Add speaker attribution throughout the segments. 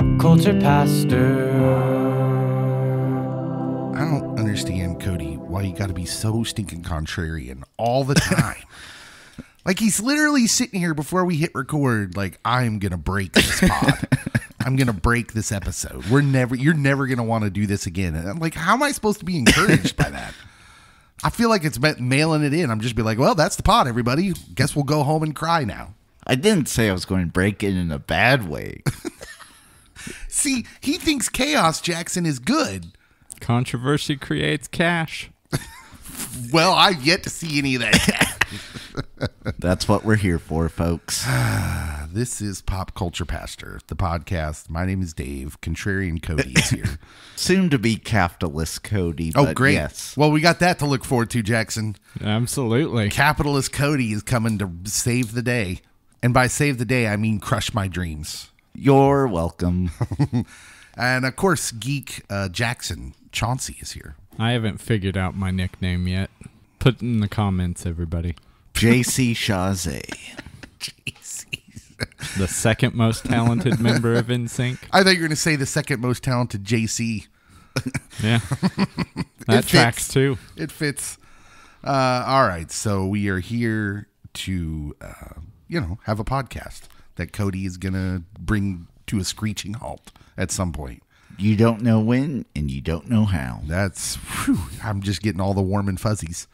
Speaker 1: Pop Culture Pastor.
Speaker 2: I don't understand, Cody, why you got to be so stinking contrarian all the time. like he's literally sitting here before we hit record, like I'm gonna break this pod. I'm gonna break this episode. We're never. You're never gonna want to do this again. And I'm like, how am I supposed to be encouraged by that? I feel like it's meant mailing it in. I'm just be like, well, that's the pod, everybody. Guess we'll go home and cry now.
Speaker 3: I didn't say I was going to break it in a bad way.
Speaker 2: See, he thinks Chaos Jackson is good.
Speaker 4: Controversy creates cash.
Speaker 2: Well, I've yet to see any of that.
Speaker 3: That's what we're here for, folks.
Speaker 2: this is Pop Culture Pastor, the podcast. My name is Dave. Contrarian Cody is here.
Speaker 3: Soon to be capitalist Cody.
Speaker 2: oh,
Speaker 3: but
Speaker 2: great.
Speaker 3: Yes.
Speaker 2: Well, we got that to look forward to, Jackson.
Speaker 4: Absolutely.
Speaker 2: Capitalist Cody is coming to save the day. And by save the day, I mean crush my dreams.
Speaker 3: You're welcome.
Speaker 2: And of course, Geek uh, Jackson Chauncey is here.
Speaker 4: I haven't figured out my nickname yet. Put in the comments, everybody.
Speaker 3: JC Chazé.
Speaker 4: The second most talented member of NSYNC.
Speaker 2: I thought you were going to say the second most talented JC.
Speaker 4: Yeah. That tracks too.
Speaker 2: It fits. Uh, all right, so we are here to, uh, you know, have a podcast that Cody is going to bring to a screeching halt at some point.
Speaker 3: You don't know when and you don't know how.
Speaker 2: That's, whew, I'm just getting all the warm and fuzzies.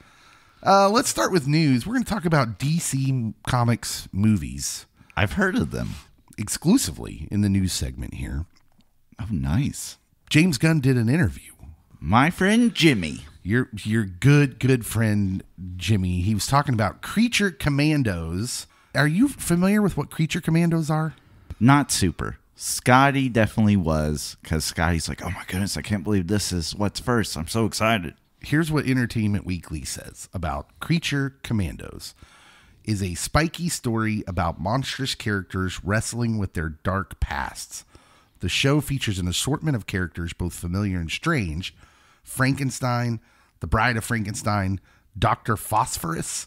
Speaker 2: Uh, let's start with news. We're going to talk about DC Comics movies
Speaker 3: I've heard of them.
Speaker 2: exclusively in the news segment here.
Speaker 3: Oh, nice.
Speaker 2: James Gunn did an interview.
Speaker 3: My friend Jimmy.
Speaker 2: Your your good good friend Jimmy. He was talking about creature commandos. Are you familiar with what creature commandos are?
Speaker 3: Not super. Scotty definitely was because Scotty's like, oh my goodness, I can't believe this is what's first. I'm so excited.
Speaker 2: Here's what Entertainment Weekly says about Creature Commandos. Is a spiky story about monstrous characters wrestling with their dark pasts. The show features an assortment of characters, both familiar and strange Frankenstein, the Bride of Frankenstein, Dr. Phosphorus,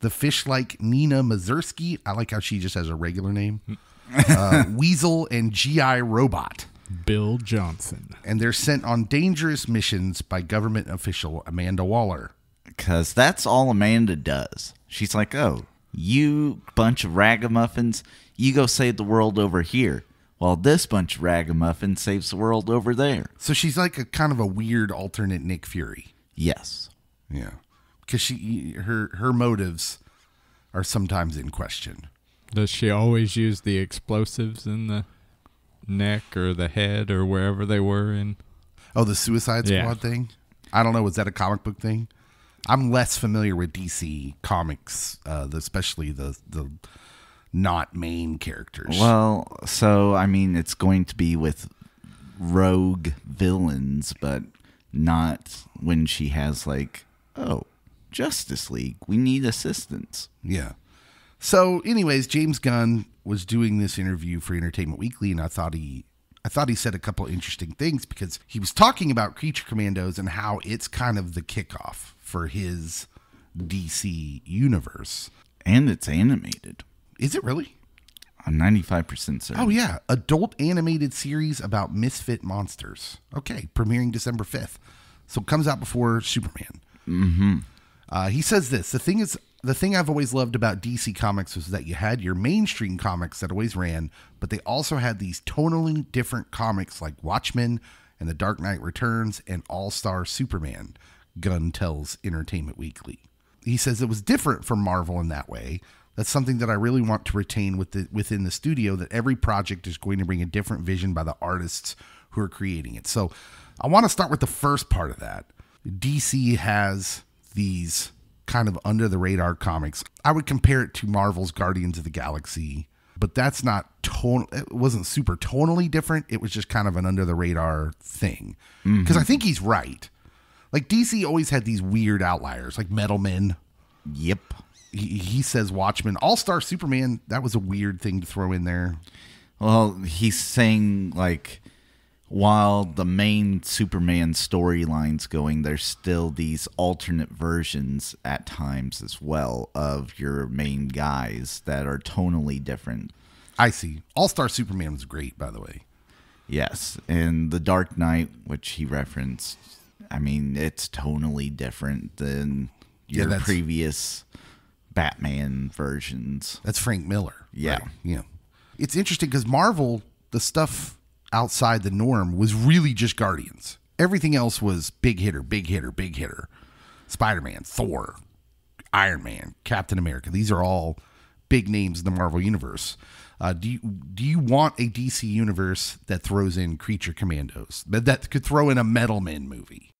Speaker 2: the fish like Nina Mazursky. I like how she just has a regular name. uh, Weasel and G.I. Robot.
Speaker 4: Bill Johnson.
Speaker 2: And they're sent on dangerous missions by government official Amanda Waller.
Speaker 3: Because that's all Amanda does. She's like, oh, you bunch of ragamuffins, you go save the world over here, while this bunch of ragamuffins saves the world over there.
Speaker 2: So she's like a kind of a weird alternate Nick Fury.
Speaker 3: Yes.
Speaker 2: Yeah. Because she her her motives are sometimes in question.
Speaker 4: Does she always use the explosives in the neck or the head or wherever they were in?
Speaker 2: Oh, the Suicide Squad
Speaker 4: Yeah.
Speaker 2: thing? I don't know. Was that a comic book thing? I'm less familiar with DC comics, uh, especially the the not main characters.
Speaker 3: Well, so, I mean, it's going to be with rogue villains, but not when she has, like, oh, Justice League, we need assistance.
Speaker 2: Yeah. So, anyways, James Gunn was doing this interview for Entertainment Weekly, and I thought he, I thought he said a couple interesting things because he was talking about Creature Commandos and how it's kind of the kickoff for his DC universe.
Speaker 3: And it's animated.
Speaker 2: Is it really?
Speaker 3: I'm 95% certain.
Speaker 2: Oh yeah, adult animated series about misfit monsters. Okay, premiering December fifth, so it comes out before Superman. Mm-hmm. Uh, he says this: the thing is, the thing I've always loved about DC Comics was that you had your mainstream comics that always ran, but they also had these tonally different comics like Watchmen and The Dark Knight Returns and All Star Superman. Gunn tells Entertainment Weekly. He says it was different from Marvel in that way. That's something that I really want to retain with the, within the studio. That every project is going to bring a different vision by the artists who are creating it. So, I want to start with the first part of that. DC has these kind of under the radar comics. I would compare it to Marvel's Guardians of the Galaxy, but that's not ton. It wasn't super tonally different. It was just kind of an under the radar thing. Mm-hmm. Because I think he's right. Like DC always had these weird outliers, like Metal Men.
Speaker 3: Yep.
Speaker 2: He, he says Watchmen, All Star Superman. That was a weird thing to throw in there.
Speaker 3: Well, he's saying like while the main Superman storyline's going, there's still these alternate versions at times as well of your main guys that are tonally different.
Speaker 2: I see. All Star Superman was great, by the way.
Speaker 3: Yes, and the Dark Knight, which he referenced, I mean, it's tonally different than your
Speaker 2: that's-
Speaker 3: previous Batman versions.
Speaker 2: That's Frank Miller.
Speaker 3: Yeah.
Speaker 2: right? Yeah. It's interesting because Marvel, the stuff outside the norm was really just Guardians. Everything else was big hitter, big hitter, big hitter. Spider Man, Thor, Iron Man, Captain America. These are all big names in the Marvel universe. Uh, do you do you want a DC universe that throws in creature commandos that that could throw in a Metal Man movie?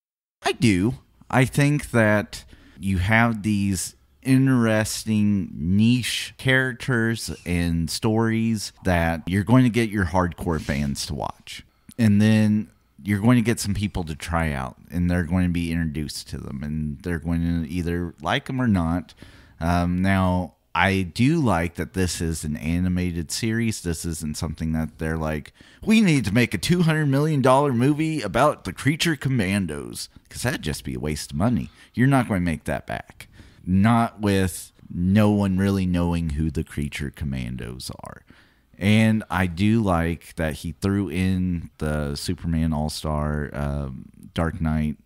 Speaker 3: I do. I think that you have these interesting niche characters and stories that you're going to get your hardcore fans to watch. And then you're going to get some people to try out and they're going to be introduced to them and they're going to either like them or not. Um, now, I do like that this is an animated series. This isn't something that they're like, we need to make a $200 million movie about the creature commandos. Because that'd just be a waste of money. You're not going to make that back. Not with no one really knowing who the creature commandos are. And I do like that he threw in the Superman All Star, um, Dark Knight,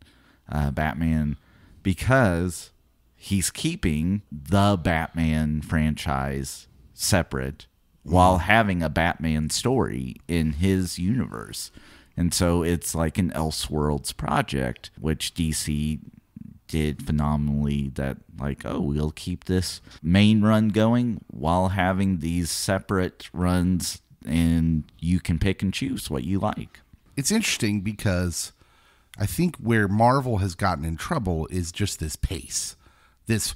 Speaker 3: uh, Batman, because he's keeping the Batman franchise separate while having a Batman story in his universe. And so it's like an Elseworlds project, which DC did phenomenally that like oh we'll keep this main run going while having these separate runs and you can pick and choose what you like
Speaker 2: it's interesting because I think where Marvel has gotten in trouble is just this pace. This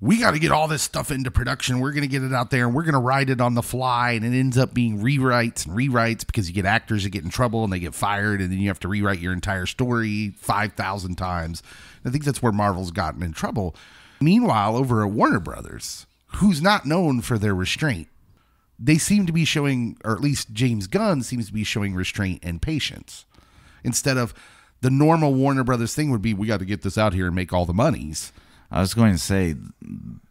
Speaker 2: we got to get all this stuff into production. We're going to get it out there and we're going to write it on the fly. And it ends up being rewrites and rewrites because you get actors that get in trouble and they get fired. And then you have to rewrite your entire story 5,000 times. I think that's where Marvel's gotten in trouble. Meanwhile, over at Warner Brothers, who's not known for their restraint, they seem to be showing, or at least James Gunn seems to be showing restraint and patience instead of the normal Warner Brothers thing would be we got to get this out here and make all the monies.
Speaker 3: I was going to say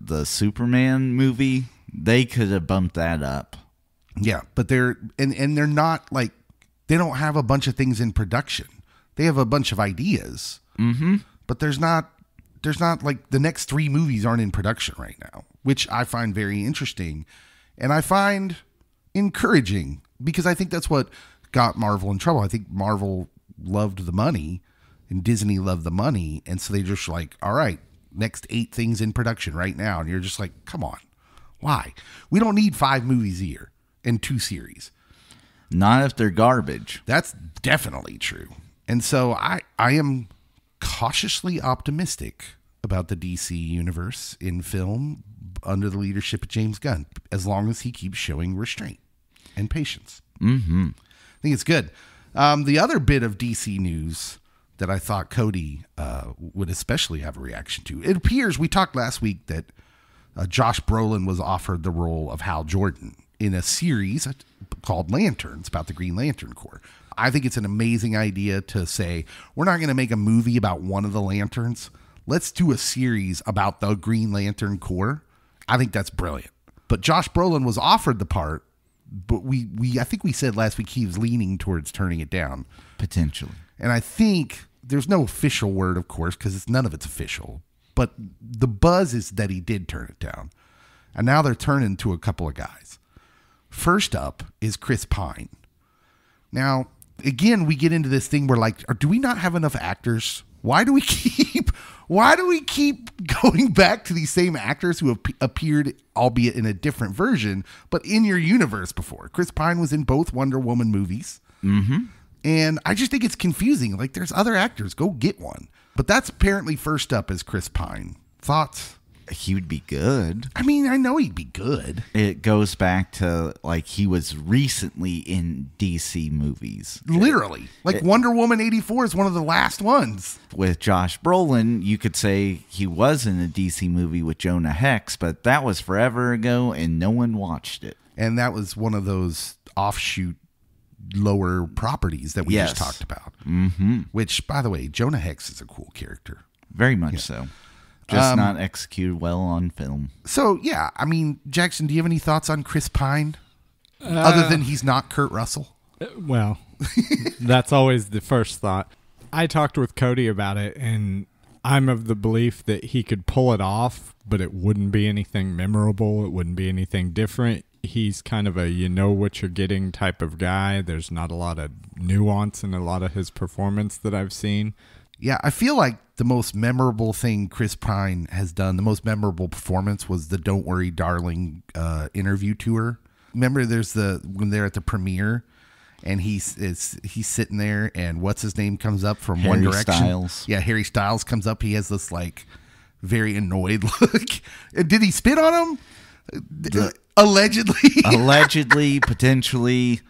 Speaker 3: the superman movie they could have bumped that up
Speaker 2: Yeah, but they're and and they're not like they don't have a bunch of things in production. They have a bunch of ideas, mm-hmm. but there's not there's not like the next three movies aren't in production right now, which I find very interesting, and I find encouraging because I think that's what got Marvel in trouble. I think Marvel loved the money, and Disney loved the money, and so they just like, all right, next eight things in production right now, and you're just like, come on, why? We don't need five movies a year and two series.
Speaker 3: not if they're garbage
Speaker 2: That's definitely true. And so I I am cautiously optimistic about the DC universe in film under the leadership of James Gunn, as long as he keeps showing restraint and patience. Mm-hmm. I think it's good. Um, the other bit of DC news that I thought Cody uh, would especially have a reaction to. It appears we talked last week that uh, Josh Brolin was offered the role of Hal Jordan in a series called Lanterns about the Green Lantern Corps. I think it's an amazing idea to say we're not going to make a movie about one of the lanterns. Let's do a series about the Green Lantern Corps. I think that's brilliant. But Josh Brolin was offered the part, but we we I think we said last week he was leaning towards turning it down.
Speaker 3: potentially
Speaker 2: And I think there's no official word, of course, because it's none of it's official. But the buzz is that he did turn it down. And now they're turning to a couple of guys. First up is Chris Pine. Now, again, we get into this thing where like, do we not have enough actors? Why do we keep why do we keep going back to these same actors who have appeared, albeit in a different version, but in your universe before? Chris Pine was in both Wonder Woman movies. Mm-hmm. And I just think it's confusing. Like, there's other actors. Go get one. But that's apparently first up as Chris Pine. Thoughts?
Speaker 3: he would be good
Speaker 2: I mean, I know he'd be good.
Speaker 3: it goes back to like he was recently in DC movies.
Speaker 2: Literally. Like, Wonder Woman 84 is one of the last ones.
Speaker 3: With Josh Brolin, you could say he was in a DC movie with Jonah Hex, but that was forever ago and no one watched it.
Speaker 2: And that was one of those offshoot lower properties that we
Speaker 3: Yes.
Speaker 2: just talked about. Mm-hmm. Which, by the way, Jonah Hex is a cool character.
Speaker 3: Very much so. Just um, not executed well on film.
Speaker 2: So, yeah, I mean, Jackson, do you have any thoughts on Chris Pine? Other uh, than he's not Kurt Russell?
Speaker 4: Uh, well, that's always the first thought. I talked with Cody about it, and I'm of the belief that he could pull it off, but it wouldn't be anything memorable. It wouldn't be anything different. He's kind of a you know what you're getting type of guy. There's not a lot of nuance in a lot of his performance that I've seen.
Speaker 2: Yeah, I feel like the most memorable thing Chris Pine has done, the most memorable performance was the "Don't Worry, Darling" uh, interview tour. Remember, there's the when they're at the premiere, and he's is he's sitting there, and what's his name comes up from One Direction.
Speaker 3: Styles.
Speaker 2: Yeah, Harry Styles comes up. He has this like very annoyed look. Did he spit on him? Allegedly.
Speaker 3: Allegedly, potentially,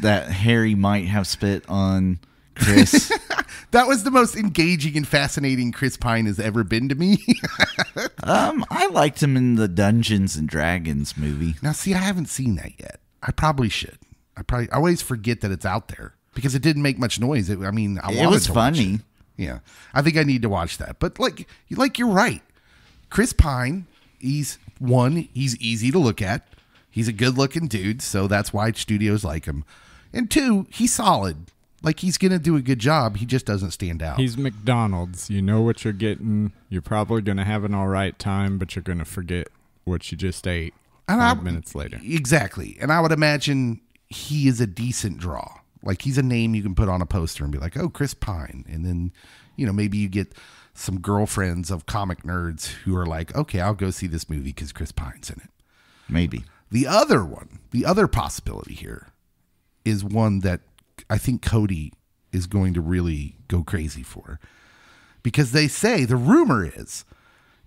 Speaker 3: that Harry might have spit on Chris.
Speaker 2: that was the most engaging and fascinating Chris Pine has ever been to me.
Speaker 3: um, I liked him in the Dungeons and Dragons movie.
Speaker 2: Now, see, I haven't seen that yet. I probably should. I probably I always forget that it's out there because it didn't make much noise. It, I mean, I
Speaker 3: It was funny.
Speaker 2: it. Yeah, I think I need to watch that. But like, like you're right. Chris Pine, he's one. He's easy to look at. He's a good-looking dude, so that's why studios like him. And two, he's solid. Like he's gonna do a good job. He just doesn't stand out.
Speaker 4: He's McDonald's. You know what you're getting. You're probably going to have an all right time, but you're going to forget what you just ate
Speaker 2: And
Speaker 4: five
Speaker 2: I-
Speaker 4: minutes later.
Speaker 2: Exactly. And I would imagine he is a decent draw. Like he's a name you can put on a poster and be like, oh, Chris Pine. And then, you know, maybe you get some girlfriends of comic nerds who are like, okay, I'll go see this movie because Chris Pine's in it.
Speaker 3: Maybe.
Speaker 2: The other one, the other possibility here is one that I think Cody is going to really go crazy for. Because they say the rumor is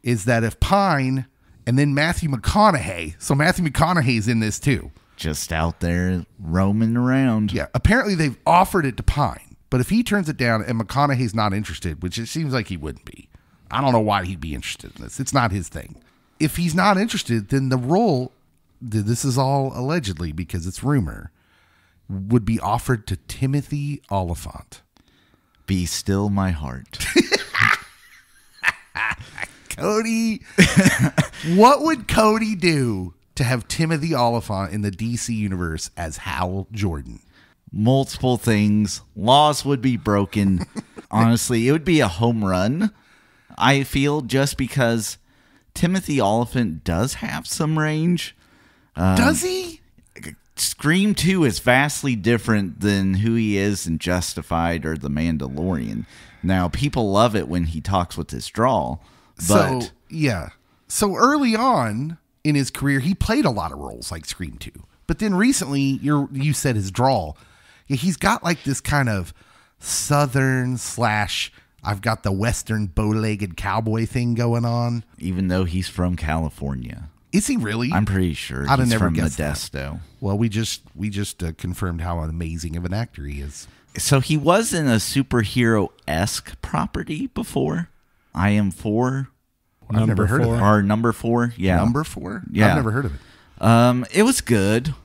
Speaker 2: is that if Pine and then Matthew McConaughey, so Matthew McConaughey's in this too.
Speaker 3: Just out there roaming around.
Speaker 2: Yeah, apparently they've offered it to Pine, but if he turns it down and McConaughey's not interested, which it seems like he wouldn't be, I don't know why he'd be interested in this. It's not his thing. If he's not interested, then the role, this is all allegedly because it's rumor, would be offered to Timothy Olyphant.
Speaker 3: Be still my heart.
Speaker 2: Cody, what would Cody do to have Timothy Olyphant in the DC universe as Hal Jordan?
Speaker 3: Multiple things. Laws would be broken. Honestly, it would be a home run. I feel just because Timothy Olyphant does have some range.
Speaker 2: Um, does he?
Speaker 3: Scream 2 is vastly different than who he is in Justified or The Mandalorian. Now, people love it when he talks with his drawl, but
Speaker 2: so yeah. So early on in his career, he played a lot of roles like Scream Two. But then recently, you you said his drawl. Yeah, he's got like this kind of southern slash. I've got the western bow-legged cowboy thing going on.
Speaker 3: even though he's from California,
Speaker 2: Is he really?
Speaker 3: I'm pretty sure
Speaker 2: I'd have
Speaker 3: he's
Speaker 2: never
Speaker 3: from
Speaker 2: guessed that.
Speaker 3: Modesto.
Speaker 2: well, we just we just uh, confirmed how amazing of an actor he is.
Speaker 3: So he was in a superhero esque property before. I am four
Speaker 2: I've never heard of
Speaker 4: four.
Speaker 2: that.
Speaker 3: or number four. Yeah,
Speaker 2: Number four.
Speaker 3: Yeah.
Speaker 2: I've never heard of it.
Speaker 3: Um, it was good.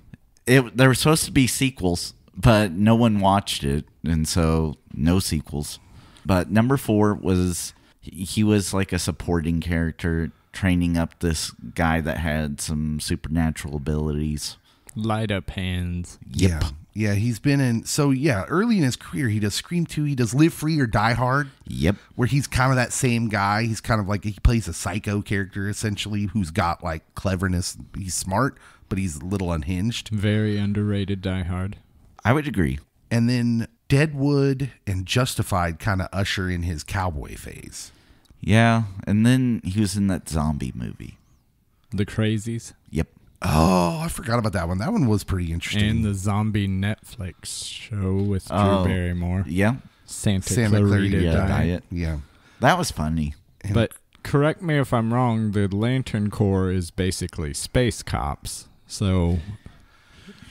Speaker 3: It there were supposed to be sequels, but no one watched it, and so no sequels. But number four was he he was like a supporting character, training up this guy that had some supernatural abilities.
Speaker 4: Light up hands.
Speaker 3: Yep.
Speaker 2: Yeah. Yeah, he's been in. So yeah, early in his career, he does Scream Two. He does Live Free or Die Hard.
Speaker 3: Yep.
Speaker 2: where he's kind of that same guy. He's kind of like he plays a psycho character essentially who's got like cleverness. He's smart, but he's a little unhinged.
Speaker 4: Very underrated Die Hard.
Speaker 3: I would agree.
Speaker 2: And then Deadwood and Justified kind of usher in his cowboy phase.
Speaker 3: Yeah, and then he was in that zombie movie.
Speaker 4: The Crazies.
Speaker 3: Yep.
Speaker 2: Oh, I forgot about that one. That one was pretty interesting.
Speaker 4: And the zombie Netflix show with Drew
Speaker 3: Oh.
Speaker 4: Barrymore.
Speaker 3: Yeah,
Speaker 4: Santa,
Speaker 2: Santa
Speaker 4: Clarita,
Speaker 2: Clarita
Speaker 4: Diet.
Speaker 3: Diet.
Speaker 2: yeah.
Speaker 3: that was funny.
Speaker 4: But correct me if I'm wrong, the Lantern Corps is basically space cops. So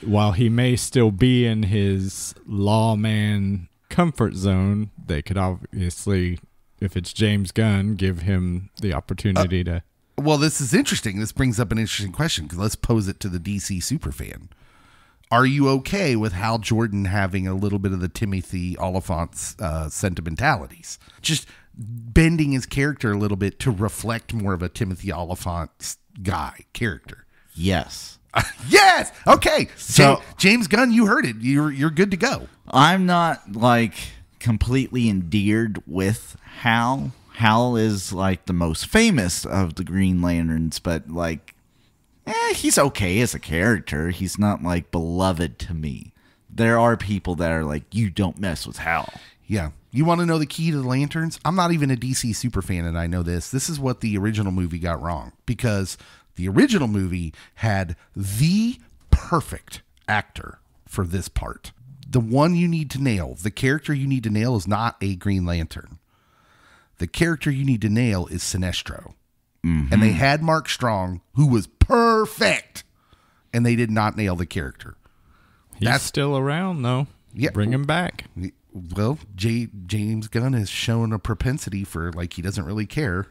Speaker 4: while he may still be in his lawman comfort zone, they could obviously, if it's James Gunn, give him the opportunity to.
Speaker 2: Well, this is interesting. This brings up an interesting question because let's pose it to the DC superfan. Are you okay with Hal Jordan having a little bit of the Timothy Olyphant's uh, sentimentalities? Just bending his character a little bit to reflect more of a Timothy Olyphant guy character.
Speaker 3: Yes.
Speaker 2: Yes. Okay.
Speaker 3: So-
Speaker 2: Ja- James Gunn, you heard it. You're you're good to go.
Speaker 3: I'm not like completely endeared with Hal. Hal is like the most famous of the Green Lanterns, but like, eh, he's okay as a character. He's not like beloved to me. There are people that are like, you don't mess with Hal.
Speaker 2: Yeah. You want to know the key to the lanterns? I'm not even a DC super fan, and I know this. This is what the original movie got wrong because the original movie had the perfect actor for this part. The one you need to nail, the character you need to nail is not a Green Lantern. The character you need to nail is Sinestro. Mm-hmm. And they had Mark Strong, who was perfect, and they did not nail the character.
Speaker 4: He's
Speaker 2: That's-
Speaker 4: still around though.
Speaker 2: Yeah.
Speaker 4: Bring him back.
Speaker 2: Well, J- James Gunn has shown a propensity for like he doesn't really care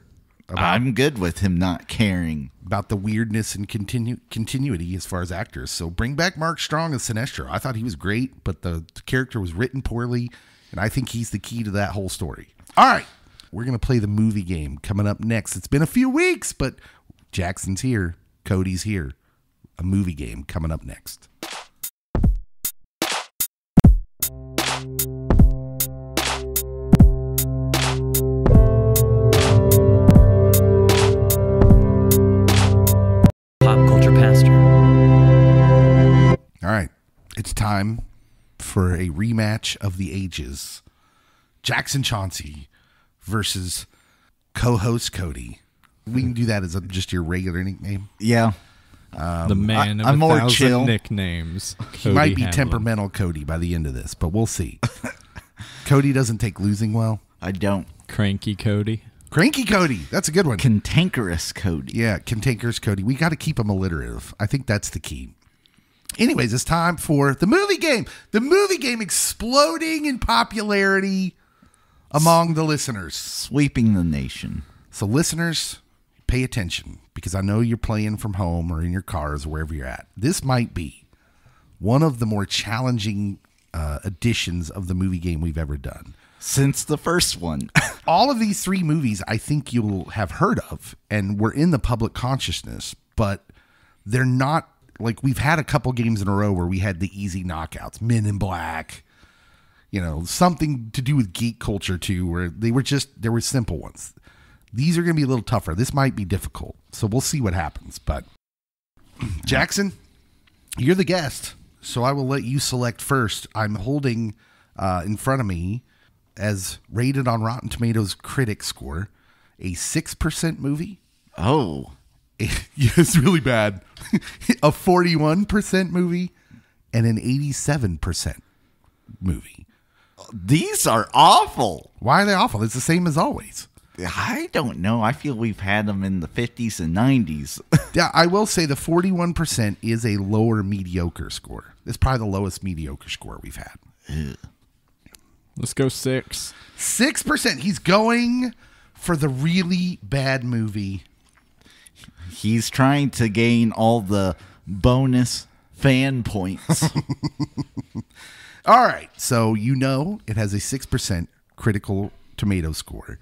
Speaker 3: I'm good with him not caring.
Speaker 2: about the weirdness and continu- continuity as far as actors. So bring back Mark Strong as Sinestro. I thought he was great, but the, the character was written poorly, and I think he's the key to that whole story. All right, we're gonna play the movie game coming up next. It's been a few weeks, but Jackson's here, Cody's here. A movie game coming up next. Time for a rematch of the ages. Jackson Chauncey versus co-host Cody. We can do that as a, just your regular nickname.
Speaker 3: Yeah.
Speaker 4: the um, man
Speaker 3: I-
Speaker 4: of
Speaker 3: I'm
Speaker 4: a
Speaker 3: more
Speaker 4: thousand
Speaker 3: chill.
Speaker 4: nicknames.
Speaker 2: He might be
Speaker 4: Hamlin.
Speaker 2: temperamental Cody by the end of this, but we'll see. Cody doesn't take losing well.
Speaker 3: I don't.
Speaker 4: Cranky Cody.
Speaker 2: Cranky Cody, that's a good one.
Speaker 3: Cantankerous Cody.
Speaker 2: Yeah, cantankerous Cody. We got to keep him alliterative. I think that's the key. Anyways, it's time for the movie game. The movie game exploding in popularity among the listeners.
Speaker 3: Sweeping the nation.
Speaker 2: So, listeners, pay attention because I know you're playing from home or in your cars, or wherever you're at. This might be one of the more challenging uh, editions of the movie game we've ever done.
Speaker 3: Since the first one.
Speaker 2: All of these three movies, I think you'll have heard of and were in the public consciousness, but they're not like we've had a couple games in a row where we had the easy knockouts, Men in Black, you know, something to do with geek culture too, where they were just there were simple ones. These are going to be a little tougher. This might be difficult, so we'll see what happens. But Jackson, you're the guest, so I will let you select first. I'm holding uh, in front of me as rated on Rotten Tomatoes critic score a six percent movie.
Speaker 3: oh.
Speaker 2: yeah, it's really bad. a 41% movie and an 87% movie.
Speaker 3: These are awful.
Speaker 2: Why are they awful? It's the same as always.
Speaker 3: I don't know. I feel we've had them in the 50s and 90s.
Speaker 2: Yeah, I will say the 41% is a lower mediocre score. It's probably the lowest mediocre score we've had.
Speaker 4: Let's go six.
Speaker 2: 6%. He's going for the really bad movie.
Speaker 3: He's trying to gain all the bonus fan points.
Speaker 2: All right. So you know it has a 6% critical tomato score.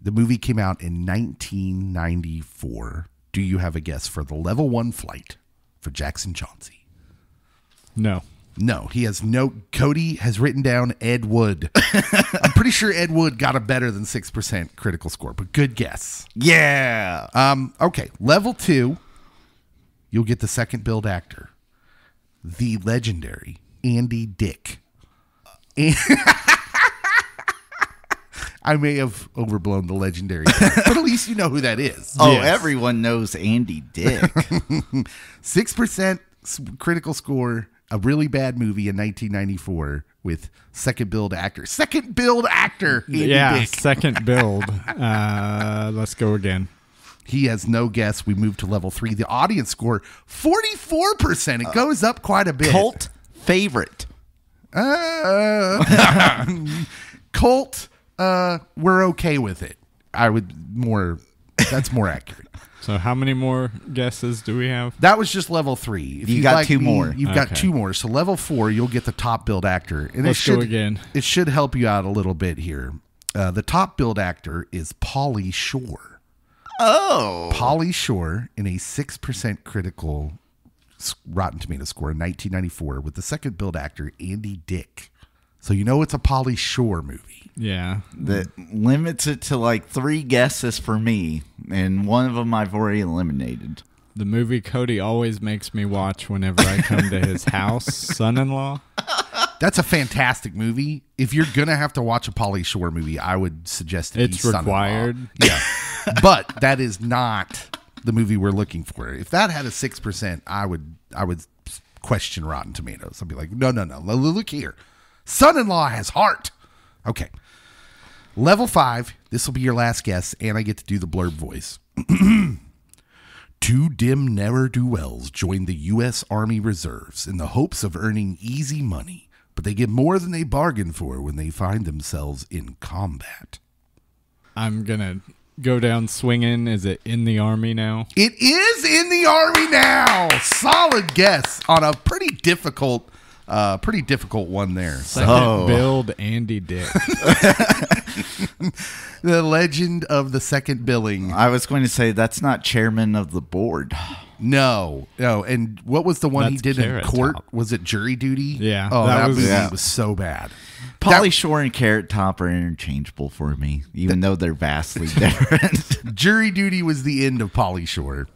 Speaker 2: The movie came out in 1994. Do you have a guess for the level one flight for Jackson Chauncey?
Speaker 4: No.
Speaker 2: No, he has no. Cody has written down Ed Wood. I'm pretty sure Ed Wood got a better than 6% critical score, but good guess.
Speaker 3: yeah.
Speaker 2: Um, okay, level two, you'll get the second billed actor, the legendary Andy Dick. And- I may have overblown the legendary, but at least you know who that is.
Speaker 3: Oh,
Speaker 4: Yes.
Speaker 3: everyone knows Andy Dick.
Speaker 2: Six percent critical score, a really bad movie in 1994 with second billed actor, second billed actor Andy
Speaker 4: yeah,
Speaker 2: Dick.
Speaker 4: second billed. uh, let's go again.
Speaker 2: He has no guess. We move to level three. The audience score 44%. It goes up quite a bit.
Speaker 3: Cult favorite.
Speaker 2: Uh, Colt, uh, we're okay with it. I would more, that's more accurate.
Speaker 4: So how many more guesses do we have?
Speaker 2: That was just level three. If
Speaker 3: You
Speaker 2: you'd
Speaker 3: got
Speaker 2: like
Speaker 3: two
Speaker 2: me,
Speaker 3: more.
Speaker 2: You've got two more. So level four, you'll get the top billed actor, and
Speaker 4: Let's
Speaker 2: it should
Speaker 4: go again.
Speaker 2: It should help you out a little bit here. Uh, the top billed actor is Pauly Shore.
Speaker 3: Oh.
Speaker 2: Pauly Shore in a six percent critical Rotten Tomato score in 1994 with the second billed actor Andy Dick. So you know it's a Pauly Shore movie.
Speaker 4: Yeah.
Speaker 3: That limits it to like three guesses for me, and one of them I've already eliminated.
Speaker 4: The movie Cody always makes me watch whenever I come to his house, son in law.
Speaker 2: That's a fantastic movie. If you're gonna have to watch a Polly Shore movie, I would suggest it
Speaker 4: It's required.
Speaker 2: Yeah, but that is not the movie we're looking for. If that had a six percent, I would I would question Rotten Tomatoes. I'd be like, no, no, no. Look here, Son-in-Law has heart. Okay, level five. This will be your last guess, and I get to do the blurb voice. Two dim ne'er do wells join the U.S. Army Reserves in the hopes of earning easy money, but they get more than they bargain for when they find themselves in combat.
Speaker 4: I'm going to go down swinging. Is it in the army now?
Speaker 2: It is in the Army now. Solid guess on a pretty difficult, uh, pretty difficult one there. So,
Speaker 4: Second
Speaker 3: Oh.
Speaker 4: billed Andy Dick.
Speaker 2: the legend of the second billing.
Speaker 3: I was going to say that's not chairman of the board.
Speaker 2: No, no. And what was the one he
Speaker 4: That's
Speaker 2: did in
Speaker 4: Carrot
Speaker 2: court?
Speaker 4: Top.
Speaker 2: Was it Jury Duty?
Speaker 4: Yeah,
Speaker 2: Oh,
Speaker 4: that
Speaker 2: that,
Speaker 4: was-
Speaker 2: movie
Speaker 3: Yeah.
Speaker 2: was so bad.
Speaker 3: Pauly Shore and Carrot Top are interchangeable for me, even though they're vastly different.
Speaker 2: Jury Duty was the end of Pauly Shore.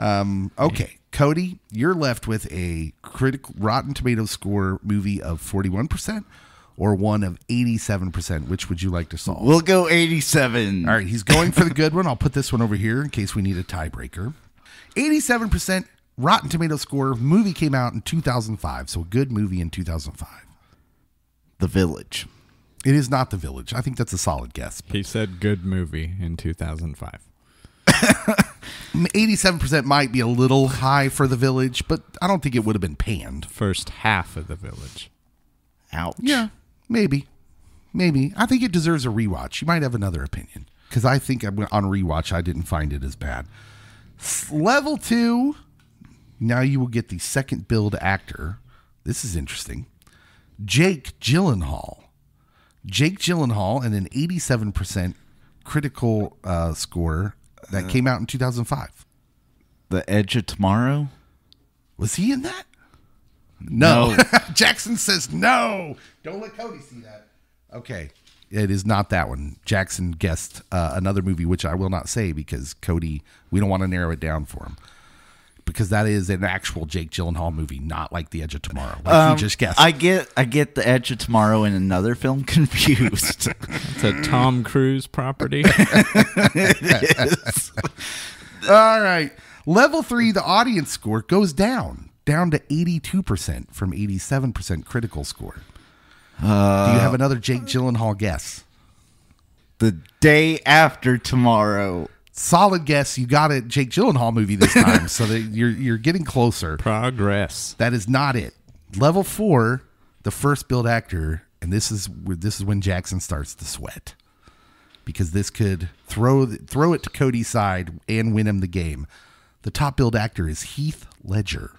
Speaker 2: Um, okay, Cody, you're left with a critical Rotten Tomato score movie of 41% or one of 87%. Which would you like to solve?
Speaker 3: we'll go 87.
Speaker 2: All right, he's going for the good one. I'll put this one over here in case we need a tiebreaker. 87% Rotten Tomato score. Movie came out in 2005, so a good movie in 2005.
Speaker 3: The Village.
Speaker 2: It is not The Village. I think that's a solid guess.
Speaker 4: He said good movie in 2005.
Speaker 2: 87% might be a little high for The Village, but I don't think it would have been panned.
Speaker 4: First half of the village.
Speaker 3: Ouch.
Speaker 2: Yeah, maybe. Maybe. I think it deserves a rewatch. You might have another opinion. Because I think on rewatch, I didn't find it as bad. Level two. Now you will get the second billed actor. This is interesting. Jake Gyllenhaal. Jake Gyllenhaal and an 87% critical uh, score that came out in 2005.
Speaker 3: The Edge of Tomorrow.
Speaker 2: Was he in that? No. Jackson says no. Don't let Cody see that. Okay. It is not that one. Jackson guessed uh, another movie, which I will not say because Cody, we don't want to narrow it down for him. Because that is an actual Jake Gyllenhaal movie, not like The Edge of Tomorrow. Like
Speaker 3: Um,
Speaker 2: you just guessed.
Speaker 3: I get I get the Edge of Tomorrow in another film confused.
Speaker 4: It's a Tom Cruise property. it is.
Speaker 2: All right. Level three, the audience score goes down, down to 82% from 87% critical score. Do you have another Jake Gyllenhaal guess?
Speaker 3: the day after tomorrow.
Speaker 2: Solid guess. You got a Jake Gyllenhaal movie this time, so that you're you're getting closer.
Speaker 4: Progress.
Speaker 2: That is not it. Level four, the first billed actor, and this is where this is when Jackson starts to sweat because this could throw throw it to Cody's side and win him the game. The top billed actor is Heath Ledger.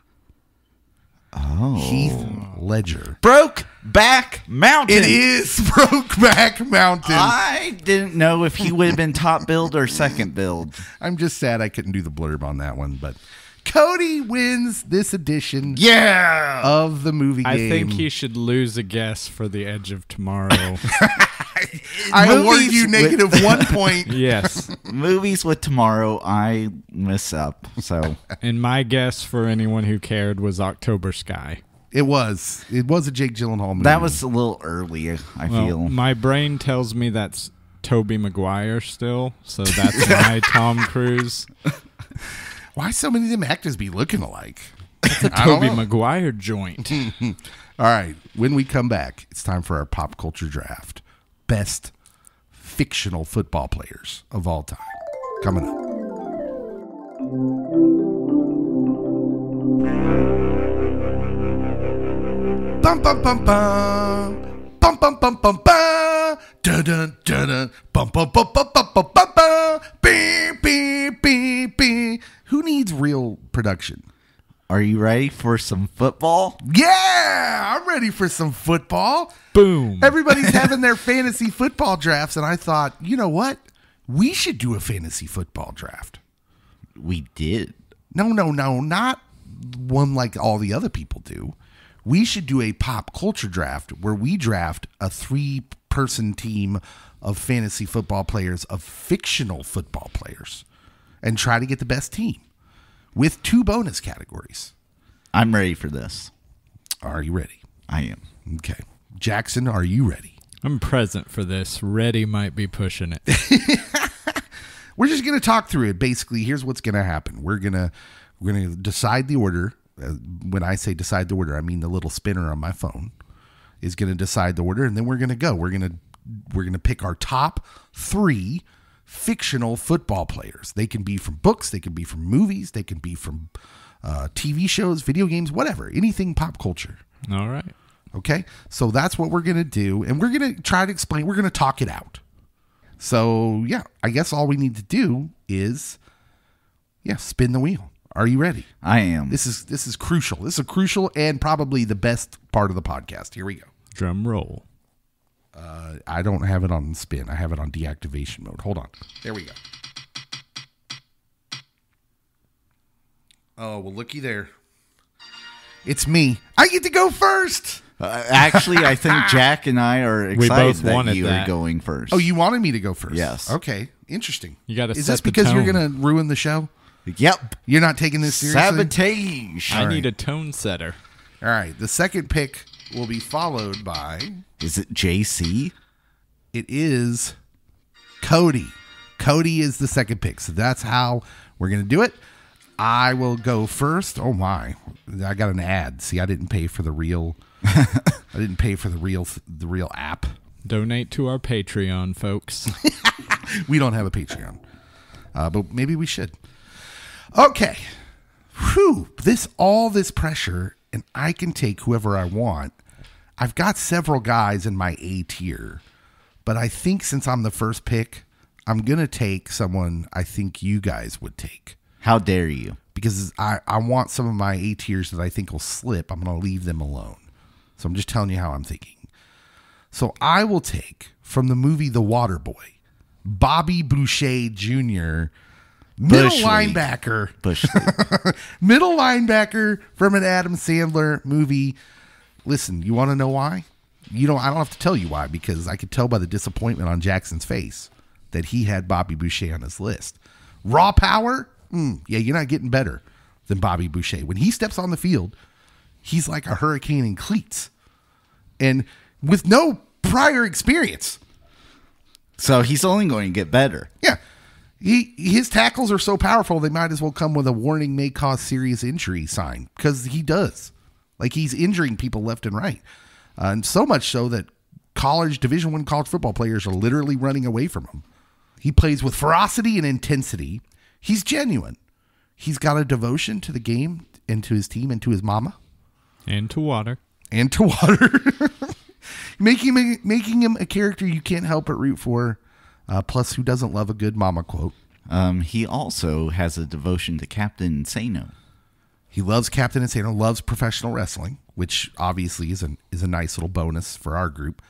Speaker 2: Oh, Heath Ledger.
Speaker 3: Broke back mountain.
Speaker 2: It is Brokeback Mountain.
Speaker 3: I didn't know if he would have been top billed or second billed.
Speaker 2: I'm just sad I couldn't do the blurb on that one, but Cody wins this edition
Speaker 3: Yeah.
Speaker 2: of the movie game.
Speaker 4: I think he should lose a guess for the Edge of Tomorrow.
Speaker 2: I
Speaker 3: movies
Speaker 2: award you
Speaker 3: with-
Speaker 2: negative one point.
Speaker 4: yes.
Speaker 3: Movies with tomorrow, I miss up. So
Speaker 4: And my guess for anyone who cared was October Sky.
Speaker 2: It was. It was a Jake Gyllenhaal movie.
Speaker 3: that was a little early. I
Speaker 4: Well,
Speaker 3: feel.
Speaker 4: my brain tells me that's Tobey Maguire still, so that's my Tom Cruise.
Speaker 2: why so many of them actors be looking alike.
Speaker 4: It's a
Speaker 2: I don't Tobey.
Speaker 4: Maguire joint.
Speaker 2: All right, when we come back, it's time for our pop culture draft. Best fictional football players of all time. Coming up. Bum bum bum bum. Bum bum bum bum bum. Dun dun dun dun. Bum bum bum bum bum bum bum. Beep beep beep beep. Who needs real production?
Speaker 3: Are you ready for some football?
Speaker 2: Yeah, I'm ready for some football.
Speaker 4: Boom.
Speaker 2: Everybody's having their fantasy football drafts, and I thought, you know what? We should do a fantasy football draft.
Speaker 3: We did.
Speaker 2: No, no, no, not one like all the other people do. We should do a pop culture draft where we draft a three person team of fantasy football players, of fictional football players, and try to get the best team with two bonus categories.
Speaker 3: I'm ready for this.
Speaker 2: Are you ready?
Speaker 3: I am.
Speaker 2: Okay. Jackson, are you ready?
Speaker 4: I'm present for this. Ready might be pushing it.
Speaker 2: We're just going to talk through it. Basically, here's what's going to happen. We're going to we're going to decide the order. Uh, when I say decide the order, I mean the little spinner on my phone is going to decide the order and then we're going to go. We're going to we're going to pick our top 3 fictional football players. They can be from books, they can be from movies, they can be from uh, TV shows, video games, whatever, anything pop culture.
Speaker 4: All right.
Speaker 2: Okay. So that's what we're going to do. And we're going to try to explain, we're going to talk it out. So, yeah, I guess all we need to do is, yeah, spin the wheel. Are you ready?
Speaker 3: I am.
Speaker 2: This is this is crucial. This is crucial and probably the best part of the podcast. Here we go.
Speaker 4: Drum roll.
Speaker 2: Uh, I don't have it on spin. I have it on deactivation mode. Hold on. There we go. Oh well, looky there. It's me. I get to go first.
Speaker 3: Uh, actually, I think Jack and I are
Speaker 4: We
Speaker 3: excited
Speaker 4: both
Speaker 3: that
Speaker 4: wanted
Speaker 3: you
Speaker 4: that.
Speaker 3: are going first.
Speaker 2: Oh, you wanted me to go first?
Speaker 3: Yes.
Speaker 2: Okay. Interesting.
Speaker 4: You gotta
Speaker 2: Is this because you're gonna ruin the show?
Speaker 3: Yep.
Speaker 2: You're not taking this seriously.
Speaker 3: Sabotage.
Speaker 4: I need a tone setter.
Speaker 2: All right. The second pick will be followed by.
Speaker 3: Is it JC?
Speaker 2: It is Cody. Cody is the second pick. So that's how we're gonna do it. I will go first. Oh my! I got an ad. See, I didn't pay for the real. I didn't pay for the real the real app.
Speaker 4: Donate to our Patreon, folks.
Speaker 2: We don't have a Patreon, uh, but maybe we should. Okay. Whew. This all this pressure, and I can take whoever I want. I've got several guys in my A tier, but I think since I'm the first pick, I'm gonna take someone I think you guys would take
Speaker 3: How dare you?
Speaker 2: because I, I want some of my A tiers that I think will slip. I'm going to leave them alone. So I'm just telling you how I'm thinking. So I will take from the movie The Water Boy, Bobby Boucher Jr., middle linebacker,
Speaker 3: Bush.
Speaker 2: Middle linebacker from an Adam Sandler movie. Listen, you want to know why? You know, I don't have to tell you why because I could tell by the disappointment on Jackson's face that he had Bobby Boucher on his list. Raw power? Mm, yeah, you're not getting better than Bobby Boucher. When he steps on the field, he's like a hurricane in cleats and with no prior experience.
Speaker 3: so he's only going to get better.
Speaker 2: Yeah. He his tackles are so powerful they might as well come with a warning may cause serious injury sign because he does. Like he's injuring people left and right. Uh, and so much so that college division 1 college football players are literally running away from him. He plays with ferocity and intensity. He's genuine. He's got a devotion to the game and to his team and to his mama
Speaker 4: and to water.
Speaker 2: and to water, making making him a character you can't help but root for. Uh, plus, who doesn't love a good mama quote?
Speaker 3: Um, he also has a devotion to Captain Insano.
Speaker 2: He loves Captain Insano, loves professional wrestling, which obviously is a is a nice little bonus for our group.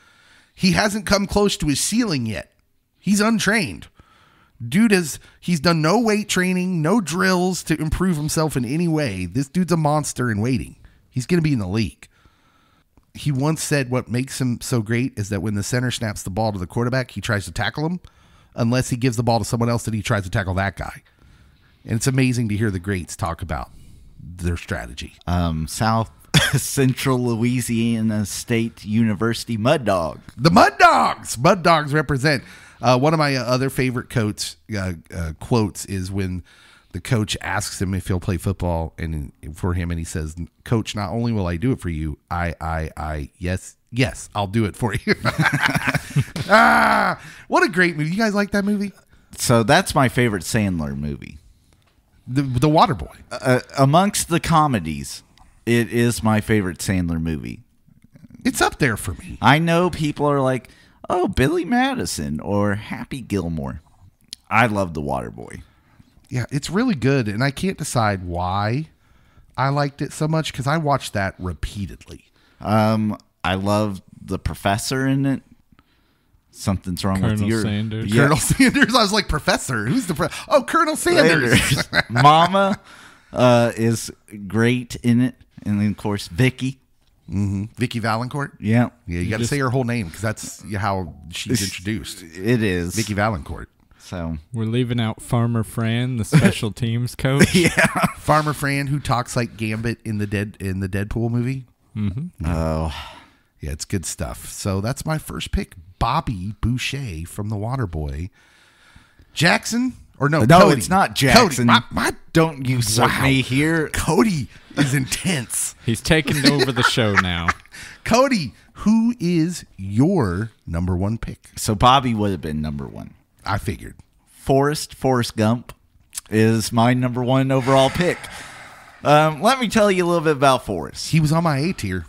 Speaker 2: He hasn't come close to his ceiling yet. He's untrained. Dude has he's done no weight training, no drills to improve himself in any way. This dude's a monster in waiting. He's going to be in the league. He once said what makes him so great is that when the center snaps the ball to the quarterback, he tries to tackle him unless he gives the ball to someone else that he tries to tackle that guy. And it's amazing to hear the greats talk about their strategy.
Speaker 3: Um, South Central Louisiana State University Mud Dog.
Speaker 2: The Mud Dogs. Mud Dogs represent. Uh, one of my other favorite quotes uh, uh, quotes is when the coach asks him if he'll play football and for him, and he says, "Coach, not only will I do it for you, I, I, I, yes, yes, I'll do it for you." ah, what a great movie! You guys like that movie,
Speaker 3: So that's my favorite Sandler movie.
Speaker 2: The The Water Boy.
Speaker 3: Uh, amongst the comedies, it is my favorite Sandler movie.
Speaker 2: It's up there for me.
Speaker 3: I know people are like, "Oh, Billy Madison" or Happy Gilmore. I love The Waterboy.
Speaker 2: Yeah, it's really good, and I can't decide why I liked it so much because I watched that repeatedly.
Speaker 3: Um, I love the professor in it. Something's wrong with
Speaker 4: Colonel
Speaker 3: your
Speaker 4: Sanders.
Speaker 3: Yeah.
Speaker 2: Colonel Sanders. I was like, Professor, who's the pro- oh Colonel Sanders?
Speaker 3: Sanders. Mama. uh, is great in it, and then of course Vicky.
Speaker 2: Vicky Vallencourt.
Speaker 3: Yeah,
Speaker 2: Yeah, you got to say her whole name because that's how she's introduced.
Speaker 3: it is.
Speaker 2: Vicky Vallencourt.
Speaker 3: So
Speaker 4: We're leaving out Farmer Fran, the special teams coach.
Speaker 2: yeah, Farmer Fran, who talks like Gambit in the dead in the Deadpool movie. Mm-hmm.
Speaker 3: oh,
Speaker 2: Yeah, it's good stuff. So that's my first pick, Bobby Boucher from The Waterboy. Jackson or no?
Speaker 3: no,
Speaker 2: Cody.
Speaker 3: it's not
Speaker 2: Cody,
Speaker 3: Jackson.
Speaker 2: my, my
Speaker 3: Don't usurp
Speaker 2: Wow.
Speaker 3: me here.
Speaker 2: Cody is intense.
Speaker 4: He's taking over the show now.
Speaker 2: Cody, who is your number one pick?
Speaker 3: So Bobby would have been number one.
Speaker 2: I figured.
Speaker 3: Forrest Forrest Gump is my number one overall pick. Um, let me tell you a little bit about Forrest.
Speaker 2: He was on my A tier.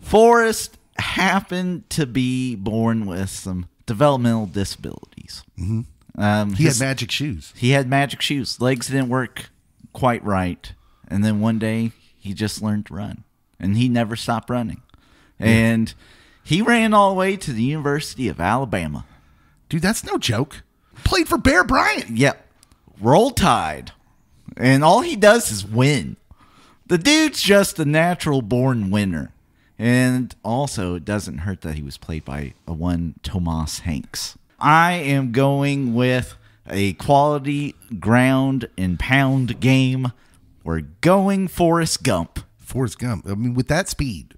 Speaker 3: Forrest happened to be born with some developmental disabilities. Mm-hmm. Um,
Speaker 2: He
Speaker 3: his-
Speaker 2: had magic shoes.
Speaker 3: he had magic shoes. Legs didn't work quite right. And then one day he just learned to run. And he never stopped running. And he ran all the way to the University of Alabama.
Speaker 2: Dude, that's no joke. Played for Bear Bryant.
Speaker 3: Yep. Roll Tide. And all he does is win. The dude's just a natural born winner. And also, it doesn't hurt that he was played by a one Tomas Hanks. I am going with a quality ground and pound game. We're going Forrest Gump.
Speaker 2: Forrest Gump. I mean, with that speed.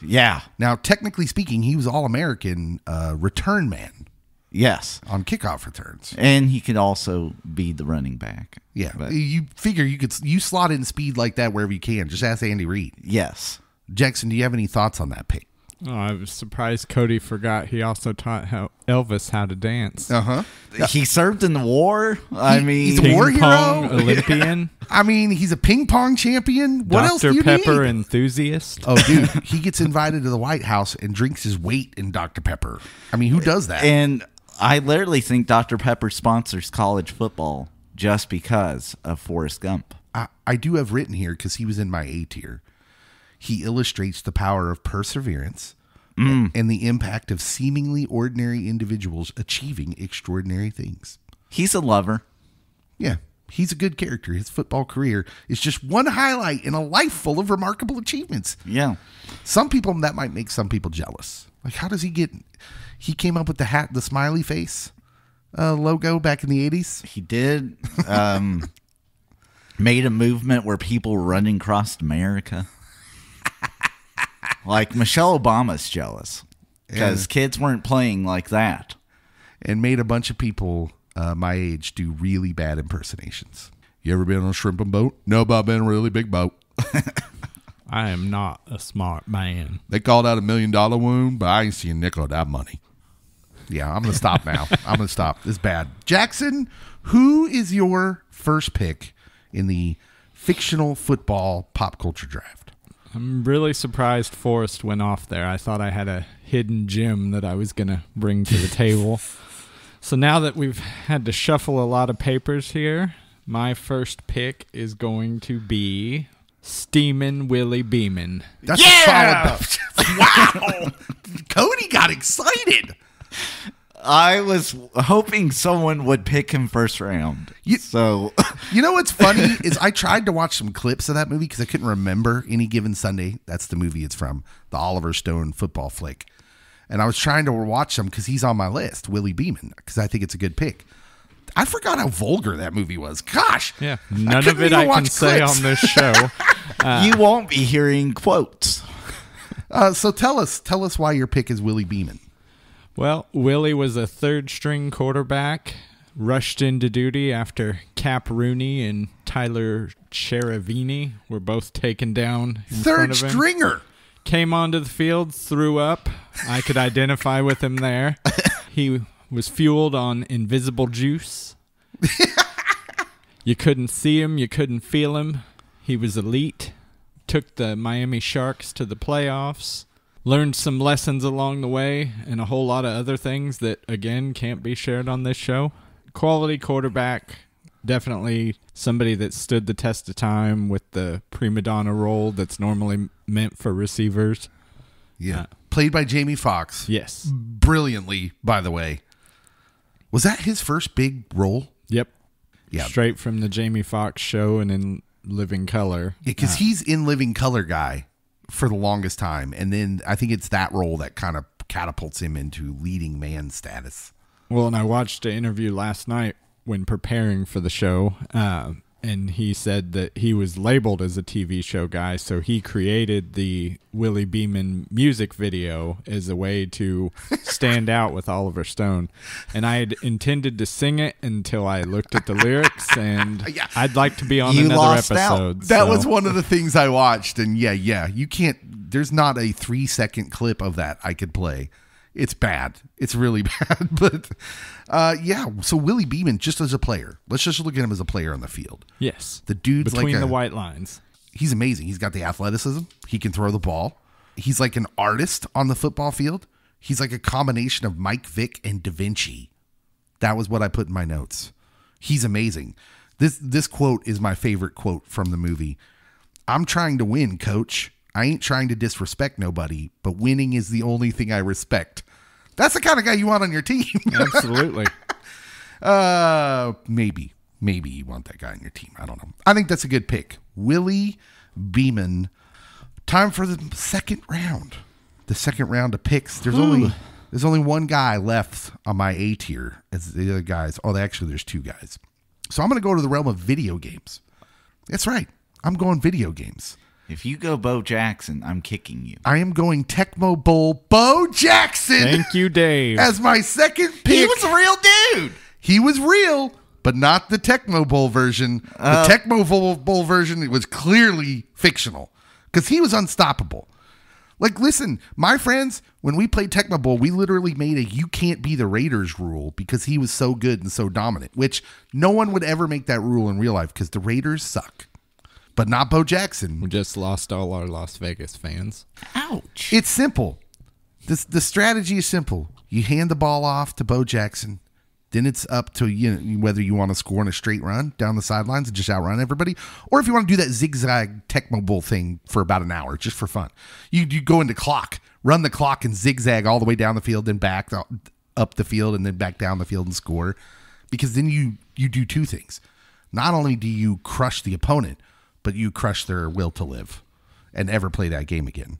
Speaker 3: Yeah.
Speaker 2: Now, technically speaking, he was All American uh, return man
Speaker 3: Yes.
Speaker 2: on kickoff returns.
Speaker 3: And he could also be the running back.
Speaker 2: Yeah,
Speaker 3: But-
Speaker 2: you figure you could you slot in speed like that wherever you can. Just ask Andy Reid.
Speaker 3: yes.
Speaker 2: Jackson, do you have any thoughts on that pick?
Speaker 4: Oh, I was surprised Cody forgot he also taught how Elvis how to dance.
Speaker 2: Uh huh.
Speaker 3: He served in the war. I
Speaker 2: He-
Speaker 3: mean,
Speaker 2: he's a
Speaker 4: Ping
Speaker 2: war
Speaker 4: pong
Speaker 2: hero?
Speaker 4: Olympian,
Speaker 2: I mean, he's a ping pong champion. What else do
Speaker 4: Dr. Pepper
Speaker 2: need?
Speaker 4: enthusiast.
Speaker 2: Oh, dude, he gets invited to the White House and drinks his weight in Dr. Pepper. I mean, who does that?
Speaker 3: And I literally think Dr. Pepper sponsors college football just because of Forrest Gump.
Speaker 2: I, I do have written here because he was in my A tier. He illustrates the power of perseverance mm. and the impact of seemingly ordinary individuals achieving extraordinary things.
Speaker 3: He's a lover.
Speaker 2: Yeah, he's a good character. His football career is just one highlight in a life full of remarkable achievements.
Speaker 3: Yeah.
Speaker 2: Some people that might make some people jealous. Like, how does he get? He came up with the hat, the smiley face uh, logo back in the eighties.
Speaker 3: He did. Um, made a movement where people were running across America. like Michelle Obama's jealous because kids weren't playing like that.
Speaker 2: and made a bunch of people uh, my age do really bad impersonations. You ever been on a shrimping boat? No, but I've been on a really big boat.
Speaker 4: I am not a smart man.
Speaker 2: They called out a million dollar wound, but I ain't seen a nickel of that money. Yeah, I'm gonna stop now. I'm gonna stop. It's bad. Jackson, who is your first pick in the fictional football pop culture draft?
Speaker 4: I'm really surprised Forrest went off there. I thought I had a hidden gem that I was going to bring to the table. So now that we've had to shuffle a lot of papers here, my first pick is going to be Steamin' Willie Beeman.
Speaker 2: That's a solid. wow, Cody got excited.
Speaker 3: I was hoping someone would pick him first round.
Speaker 2: You-
Speaker 3: so
Speaker 2: You know what's funny is I tried to watch some clips of that movie because I couldn't remember any given Sunday. That's the movie it's from, the Oliver Stone football flick. And I was trying to watch them because he's on my list, Willie Beeman, because I think it's a good pick. I forgot how vulgar that movie was. Gosh,
Speaker 4: Yeah, none of it I can
Speaker 2: watch
Speaker 4: say on this show.
Speaker 3: you won't be hearing quotes.
Speaker 2: Uh, so tell us, tell us why your pick is Willie Beeman.
Speaker 4: Well, Willie was a third string quarterback, rushed into duty after Cap Rooney and Tyler Cherubini were both taken down
Speaker 2: Third stringer.
Speaker 4: Came onto the field, threw up. I could identify with him there. He was fueled on invisible juice. you couldn't see him, you couldn't feel him. He was elite. Took the Miami Sharks to the playoffs. Learned some lessons along the way and a whole lot of other things that, again, can't be shared on this show. Quality quarterback. Definitely somebody that stood the test of time with the prima donna role that's normally meant for receivers.
Speaker 2: Yeah,
Speaker 4: Uh,
Speaker 2: played by Jamie Foxx.
Speaker 4: Yes.
Speaker 2: Brilliantly, by the way. Was that his first big role?
Speaker 4: Yep.
Speaker 2: Yeah.
Speaker 4: Straight from the Jamie Foxx show and in Living Color.
Speaker 2: Yeah, because he's in Living Color guy for the longest time, and then I think it's that role that kind of catapults him into leading man status.
Speaker 4: Well, and I watched an interview last night when preparing for the show, uh, and he said that he was labeled as a TV show guy, so he created the Willie Beeman music video as a way to stand out with Oliver Stone. And I had intended to sing it until I looked at the lyrics, and
Speaker 2: Yeah.
Speaker 4: I'd like to be on
Speaker 3: You
Speaker 4: another episode.
Speaker 2: That
Speaker 4: so-
Speaker 2: was one of the things I watched, and yeah, yeah, you can't. There's not a three second clip of that I could play. It's bad. It's really bad. But uh, yeah, so Willie Beeman, just as a player, let's just look at him as a player on the field.
Speaker 4: yes,
Speaker 2: The dude's
Speaker 4: between
Speaker 2: like a,
Speaker 4: the white lines.
Speaker 2: he's amazing. He's got the athleticism. He can throw the ball. He's like an artist on the football field. He's like a combination of Mike Vick and Da Vinci. That was what I put in my notes. He's amazing. This this quote is my favorite quote from the movie. I'm trying to win, coach. I ain't trying to disrespect nobody, but winning is the only thing I respect. That's the kind of guy you want on your team.
Speaker 4: Absolutely.
Speaker 2: Uh, maybe, maybe you want that guy on your team. I don't know. I think that's a good pick, Willie Beeman. Time for the second round. The second round of picks. There's only there's only one guy left on my A tier. As the other guys. Oh, actually, there's two guys. So I'm going to go to the realm of video games. That's right. I'm going video games.
Speaker 3: If you go Bo Jackson, I'm kicking you.
Speaker 2: I am going Tecmo Bowl Bo Jackson
Speaker 4: Thank you, Dave.
Speaker 2: as my second pick.
Speaker 3: He was a real dude.
Speaker 2: He was real, but not the Tecmo Bowl version. The uh, Tecmo Bowl, Bowl version it was clearly fictional because he was unstoppable. Like, listen, my friends, when we played Tecmo Bowl, we literally made a "you can't be the Raiders" rule because he was so good and so dominant. Which no one would ever make that rule in real life because the Raiders suck, but not Bo Jackson.
Speaker 4: we just lost all our Las Vegas fans.
Speaker 3: Ouch.
Speaker 2: It's simple. This the strategy is simple. You hand the ball off to Bo Jackson. Then it's up to you know, whether you want to score in a straight run down the sidelines and just outrun everybody, or if you want to do that zigzag Tecmo Bowl thing for about an hour just for fun. You you go into clock, run the clock, and zigzag all the way down the field, then back the, up the field, and then back down the field and score. Because then you you do two things. Not only do you crush the opponent, but you crush their will to live and ever play that game again.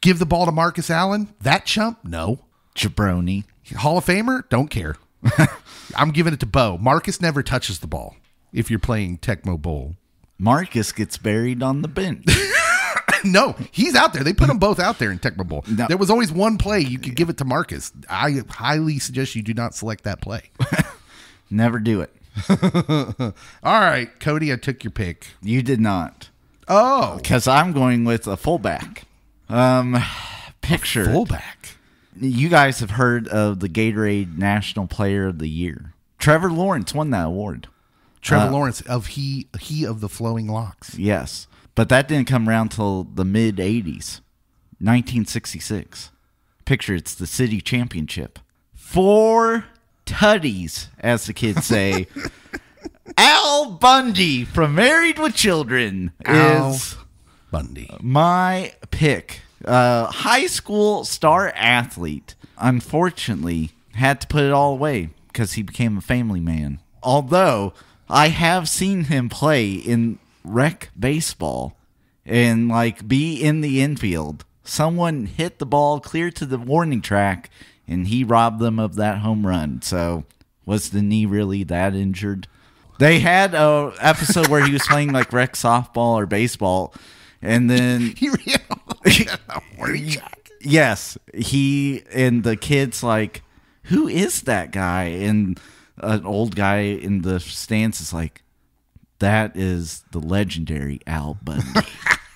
Speaker 2: Give the ball to Marcus Allen? That chump? No.
Speaker 3: Jabroni.
Speaker 2: Hall of Famer? Don't care. I'm giving it to Bo. Marcus never touches the ball if you're playing Tecmo Bowl.
Speaker 3: Marcus gets buried on the bench.
Speaker 2: no, he's out there. They put them both out there in Tecmo Bowl.
Speaker 3: No.
Speaker 2: There was always one play you could give it to Marcus. I highly suggest you do not select that play.
Speaker 3: Never do it.
Speaker 2: All right, Cody, I took your pick.
Speaker 3: You did not.
Speaker 2: Oh,
Speaker 3: Because I'm going with a fullback. Um, picture.
Speaker 2: fullback.
Speaker 3: You guys have heard of the Gatorade National Player of the Year. Trevor Lawrence won that award.
Speaker 2: Trevor
Speaker 3: Uh,
Speaker 2: Lawrence of he he of the flowing locks.
Speaker 3: Yes. But that didn't come around till the mid 80s, 1966. Picture it's the city championship. Four tutties, as the kids say. Al Bundy from Married with Children
Speaker 2: Al
Speaker 3: is
Speaker 2: Bundy.
Speaker 3: my pick. Uh, high school star athlete. Unfortunately, had to put it all away because he became a family man. Although I have seen him play in rec baseball and like be in the infield. Someone hit the ball clear to the warning track and he robbed them of that home run. So was the knee really that injured? They had a episode where he was playing like rec softball or baseball, and then
Speaker 2: He ran a warning track.
Speaker 3: yes, he and the kids like, who is that guy? And an old guy in the stands is like, that is the legendary Al Bundy.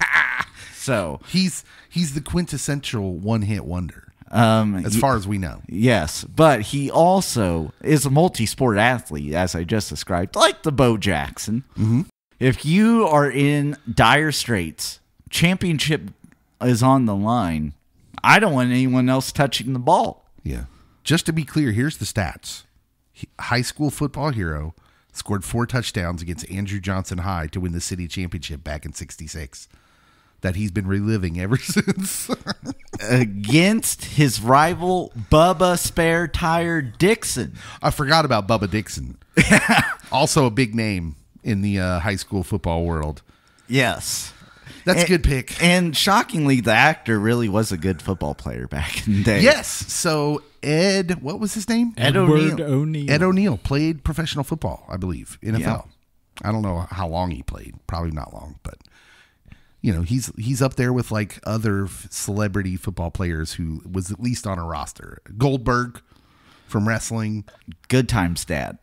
Speaker 3: so,
Speaker 2: He's he's the quintessential one hit wonder,
Speaker 3: um,
Speaker 2: as far as we know.
Speaker 3: Yes, but he also is a multi-sport athlete, as I just described, like the Bo Jackson. Mm-hmm. If you are in dire straits, championship is on the line. I don't want anyone else touching the ball.
Speaker 2: Yeah. Just to be clear, here's the stats. He- high school football hero scored four touchdowns against Andrew Johnson High to win the city championship back in 66. That he's been reliving ever since.
Speaker 3: Against his rival Bubba Spare Tire Dixon.
Speaker 2: I forgot about Bubba Dixon. also a big name in the uh, high school football world.
Speaker 3: Yes.
Speaker 2: That's a good pick.
Speaker 3: And shockingly, the actor really was a good football player back in the day.
Speaker 2: Yes. So Ed, what was his name?
Speaker 3: Ed
Speaker 4: Edward
Speaker 3: O'Neill.
Speaker 4: O'Neill.
Speaker 2: Ed O'Neill played professional football, I believe, NFL.
Speaker 3: Yeah.
Speaker 2: I don't know how long he played. Probably not long, but you know, he's he's up there with like other celebrity football players who was at least on a roster. Goldberg from wrestling.
Speaker 3: Good times, Dad.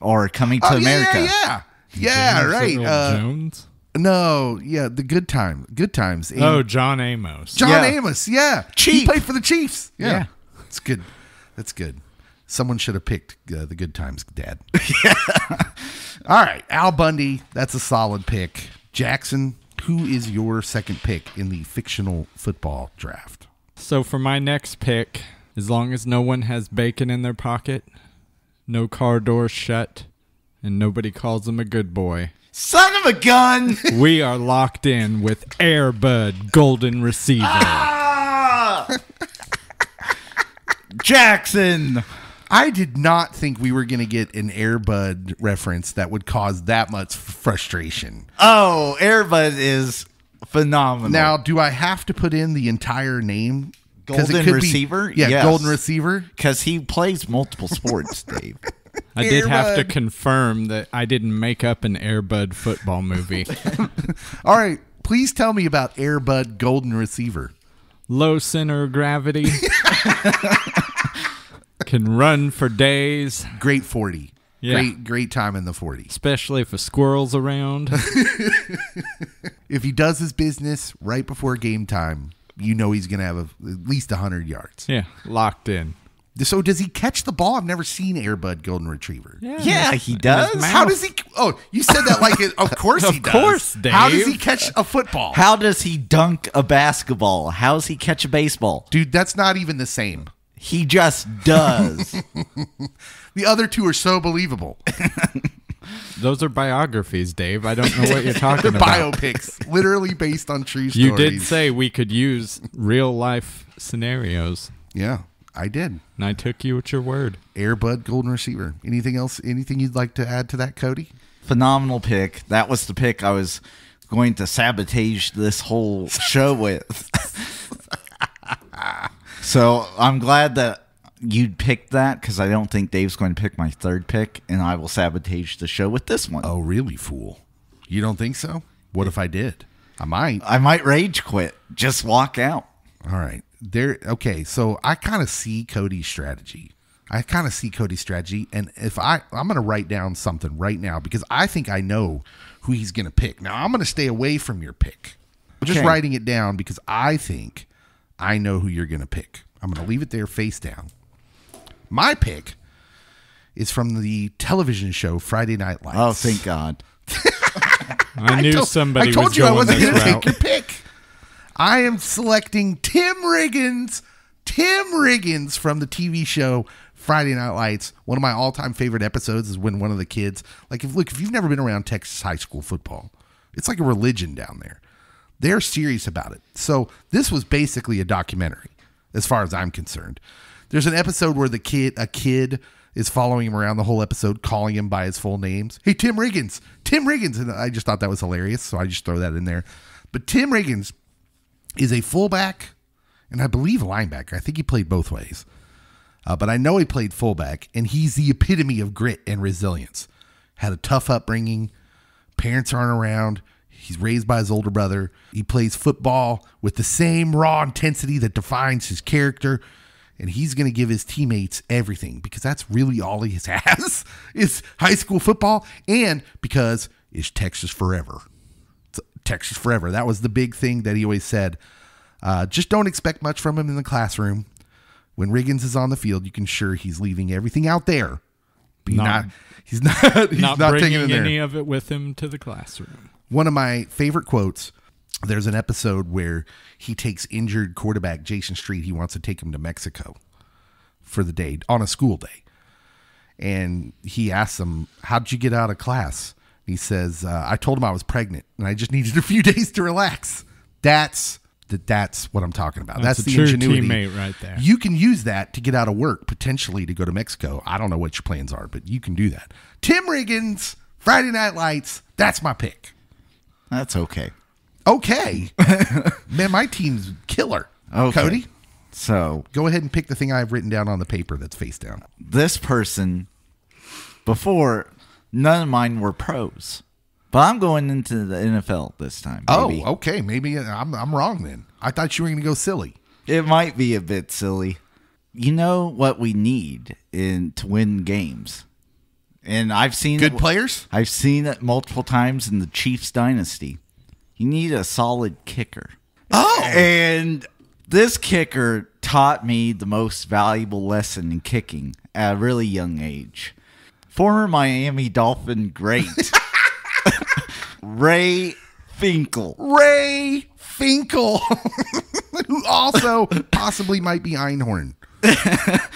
Speaker 3: Or Coming to
Speaker 2: Oh,
Speaker 3: America.
Speaker 2: Yeah, yeah. Yeah,
Speaker 4: James
Speaker 2: right. Uh,
Speaker 4: Jones.
Speaker 2: no, yeah, the good time. Good times. And
Speaker 4: Oh, John Amos.
Speaker 2: John
Speaker 3: Yeah.
Speaker 2: Amos, yeah. He played for the Chiefs. Yeah.
Speaker 3: Yeah.
Speaker 2: That's good. That's good. Someone should have picked uh, the good times, Dad. yeah. All right, Al Bundy. That's a solid pick. Jackson, who is your second pick in the fictional football draft?
Speaker 4: So for my next pick, as long as no one has bacon in their pocket, no car doors shut, and nobody calls them a good boy,
Speaker 3: Son of a gun!
Speaker 4: we are locked in with Airbud Golden Receiver.
Speaker 3: Ah! Jackson!
Speaker 2: I did not think we were going to get an Airbud reference that would cause that much frustration.
Speaker 3: Oh, Airbud is phenomenal.
Speaker 2: Now, do I have to put in the entire name? 'Cause it
Speaker 3: Golden
Speaker 2: could be-
Speaker 3: receiver?
Speaker 2: yeah,
Speaker 3: Yes.
Speaker 2: golden receiver.
Speaker 3: because he plays multiple sports, Dave.
Speaker 4: I did have to confirm that I didn't make up an Airbud football movie.
Speaker 2: All right, please tell me about Airbud Golden Receiver.
Speaker 4: Low center of gravity. Can run for days,
Speaker 2: Great 40.
Speaker 4: Yeah.
Speaker 2: Great great time in the 40s.
Speaker 4: especially if a squirrel's around.
Speaker 2: If he does his business right before game time, you know he's going to have a, at least 100 yards.
Speaker 4: yeah, locked in.
Speaker 2: So does he catch the ball? I've never seen Airbud Golden Retriever.
Speaker 3: Yeah, he does.
Speaker 2: How does he Oh, you said that like it, of course he
Speaker 4: Of
Speaker 2: does.
Speaker 4: course,
Speaker 2: How does he catch a football?
Speaker 3: How does he dunk a basketball? How does he catch a baseball?
Speaker 2: Dude, that's not even the same.
Speaker 3: He just does.
Speaker 2: The other two are so believable.
Speaker 4: Those are biographies, Dave. I don't know what you're talking
Speaker 2: They're
Speaker 4: about.
Speaker 2: biopics, literally based on true stories.
Speaker 4: You did say we could use real life scenarios,
Speaker 2: Yeah, I did.
Speaker 4: and I took you at your word.
Speaker 2: Airbud Golden Receiver. Anything else? Anything you'd like to add to that, Cody?
Speaker 3: Phenomenal pick. That was the pick I was going to sabotage this whole show with. so I'm glad that you picked that because I don't think Dave's going to pick my third pick, and I will sabotage the show with this one.
Speaker 2: Oh, really, fool? You don't think so? What if I did? I might.
Speaker 3: I might rage quit. Just walk out.
Speaker 2: All right. There okay, so I kind of see Cody's strategy. I kind of see Cody's strategy and if I I'm going to write down something right now because I think I know who he's going to pick. Now, I'm going to stay away from your pick. I'm just writing it down because I think I know who you're going to pick. I'm going to leave it there face down. My pick is from the television show Friday Night Lights.
Speaker 3: Oh, thank God.
Speaker 4: I knew
Speaker 2: told-
Speaker 4: somebody
Speaker 2: I told
Speaker 4: was
Speaker 2: you I
Speaker 4: going
Speaker 2: wasn't gonna take your pick. I am selecting Tim Riggins. Tim Riggins from the TV show Friday Night Lights. One of my all-time favorite episodes is when one of the kids, like, if look, if you've never been around Texas high school football, it's like a religion down there. They're serious about it. So this was basically a documentary, as far as I'm concerned. There's an episode where the kid, a kid, is following him around the whole episode, calling him by his full names. Hey, Tim Riggins, Tim Riggins, and I just thought that was hilarious, so I just throw that in there. But Tim Riggins is a fullback, and I believe a linebacker. I think he played both ways, uh, but I know he played fullback, and he's the epitome of grit and resilience. Had a tough upbringing. Parents aren't around. He's raised by his older brother. He plays football with the same raw intensity that defines his character. And he's going to give his teammates everything because that's really all he has is high school football. And because it's Texas forever. It's Texas forever. That was the big thing that he always said. Uh, just don't expect much from him in the classroom. When Riggins is on the field, you can sure he's leaving everything out there. He's
Speaker 4: Not-
Speaker 2: not, he's not, he's
Speaker 4: Not,
Speaker 2: not, taking
Speaker 4: bringing
Speaker 2: there
Speaker 4: any of it with him to the classroom.
Speaker 2: One of my favorite quotes there's an episode where he takes injured quarterback Jason Street he wants to take him to Mexico for the day on a school day. And he asks him how'd you get out of class? He says uh, I told him I was pregnant and I just needed a few days to relax. That's that that's what I'm talking about.
Speaker 4: That's
Speaker 2: that's, the
Speaker 4: true
Speaker 2: ingenuity.
Speaker 4: teammate right there.
Speaker 2: you can use that to get out of work potentially to go to Mexico. I don't know what your plans are but you can do that. Tim Riggins Friday Night Lights that's my pick
Speaker 3: That's okay.
Speaker 2: Okay. Man, my team's killer.
Speaker 3: Okay.
Speaker 2: Cody,
Speaker 3: So
Speaker 2: go ahead and pick the thing I've written down on the paper that's face down.
Speaker 3: this person, before, none of mine were pros. But I'm going into the NFL this time. Oh, baby.
Speaker 2: Oh, okay. Maybe uh, I'm, I'm wrong then. I thought you were going to go silly.
Speaker 3: It might be a bit silly. You know what we need in to win games, and I've seen
Speaker 2: Good
Speaker 3: it,
Speaker 2: players?
Speaker 3: I've seen it multiple times in the Chiefs dynasty. You need a solid kicker.
Speaker 2: Oh.
Speaker 3: And this kicker taught me the most valuable lesson in kicking at a really young age. Former Miami Dolphin great Ray Finkel.
Speaker 2: Ray Finkel, who also possibly might be Einhorn.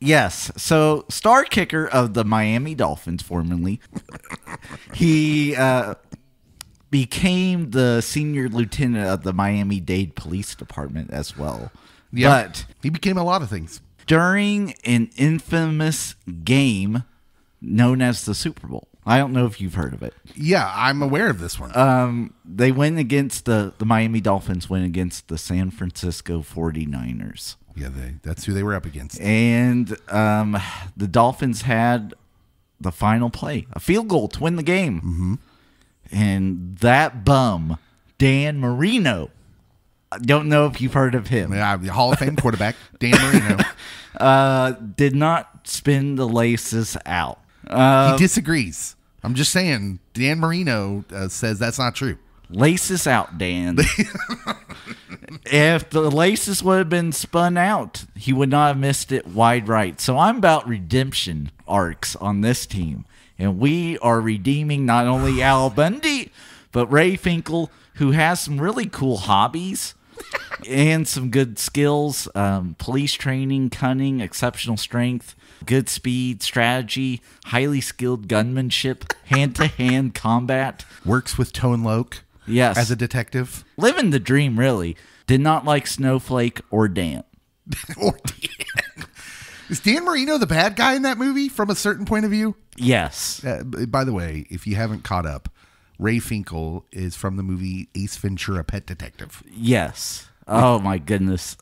Speaker 3: Yes. So, star kicker of the Miami Dolphins, formerly, he uh, became the senior lieutenant of the Miami Dade Police Department as well. Yeah. But
Speaker 2: he became a lot of things.
Speaker 3: during an infamous game known as the Super Bowl, I don't know if you've heard of it.
Speaker 2: Yeah, I'm aware of this one.
Speaker 3: Um, they went against the the Miami Dolphins went against the San Francisco 49ers.
Speaker 2: Yeah, they, that's who they were up against.
Speaker 3: And um, the Dolphins had the final play, a field goal to win the game. Mm-hmm. And that bum, Dan Marino, I don't know if you've heard of him,
Speaker 2: Yeah, the Hall of Fame quarterback Dan Marino.
Speaker 3: uh, did not spin the laces out. Uh,
Speaker 2: he disagrees. I'm just saying, Dan Marino uh, says that's not true.
Speaker 3: Laces out, Dan. if the laces would have been spun out, he would not have missed it wide right. So I'm about redemption arcs on this team. And we are redeeming not only Al Bundy, but Ray Finkel, who has some really cool hobbies and some good skills um, police training, cunning, exceptional strength, good speed, strategy, highly skilled gunmanship, hand to hand combat.
Speaker 2: Works with Tone Loc
Speaker 3: Yes.
Speaker 2: as a detective.
Speaker 3: living the dream really did not like snowflake or dan
Speaker 2: or Dan. Is Dan Marino the bad guy in that movie from a certain point of view?
Speaker 3: yes
Speaker 2: Uh, by the way, if you haven't caught up, Ray Finkel is from the movie Ace Ventura: Pet Detective.
Speaker 3: yes oh my goodness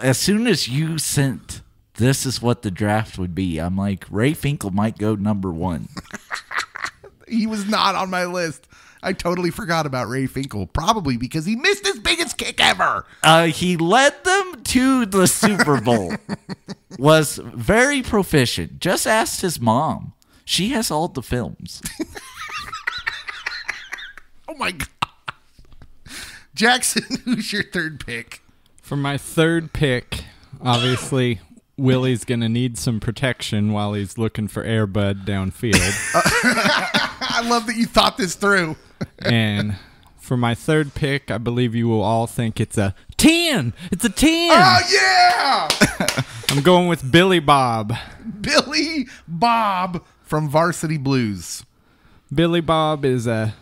Speaker 3: as soon as you sent this is what the draft would be i'm like ray finkel might go number one
Speaker 2: He was not on my list. I totally forgot about Ray Finkel, probably because he missed his biggest kick ever.
Speaker 3: uh, he led them to the super bowl was very proficient just asked his mom she has all the films
Speaker 2: Oh my god. Jackson, who's your third pick?
Speaker 4: For my third pick, obviously, Willie's going to need some protection while he's looking for Airbud downfield.
Speaker 2: I love that you thought this through.
Speaker 4: And for my third pick, I believe you will all think it's a 10. It's a 10.
Speaker 2: Oh yeah!
Speaker 4: I'm going with Billy Bob.
Speaker 2: Billy Bob from Varsity Blues.
Speaker 4: Billy Bob is a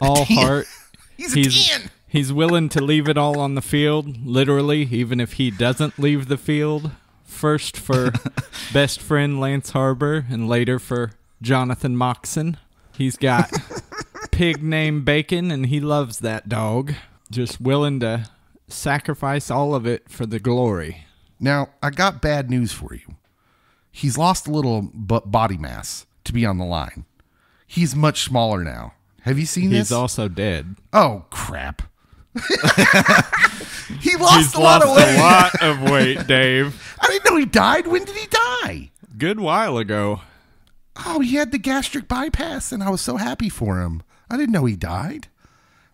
Speaker 4: all
Speaker 2: 10.
Speaker 4: heart.
Speaker 2: He's a 10.
Speaker 4: he's willing to leave it all on the field, literally, even if he doesn't leave the field. First for best friend Lance Harbor, and later for Jonathan Moxon. He's got pig named Bacon, and he loves that dog. Just willing to sacrifice all of it for the glory.
Speaker 2: Now, I got bad news for you. He's lost a little body mass to be on the line. He's much smaller now. Have you seen
Speaker 4: He's
Speaker 2: this?
Speaker 4: also dead.
Speaker 2: oh crap! he lost
Speaker 4: He's
Speaker 2: a lot
Speaker 4: lost
Speaker 2: of weight.
Speaker 4: a lot of weight, Dave.
Speaker 2: I didn't know he died. When did he die?
Speaker 4: Good while ago.
Speaker 2: Oh, he had the gastric bypass, and I was so happy for him. I didn't know he died.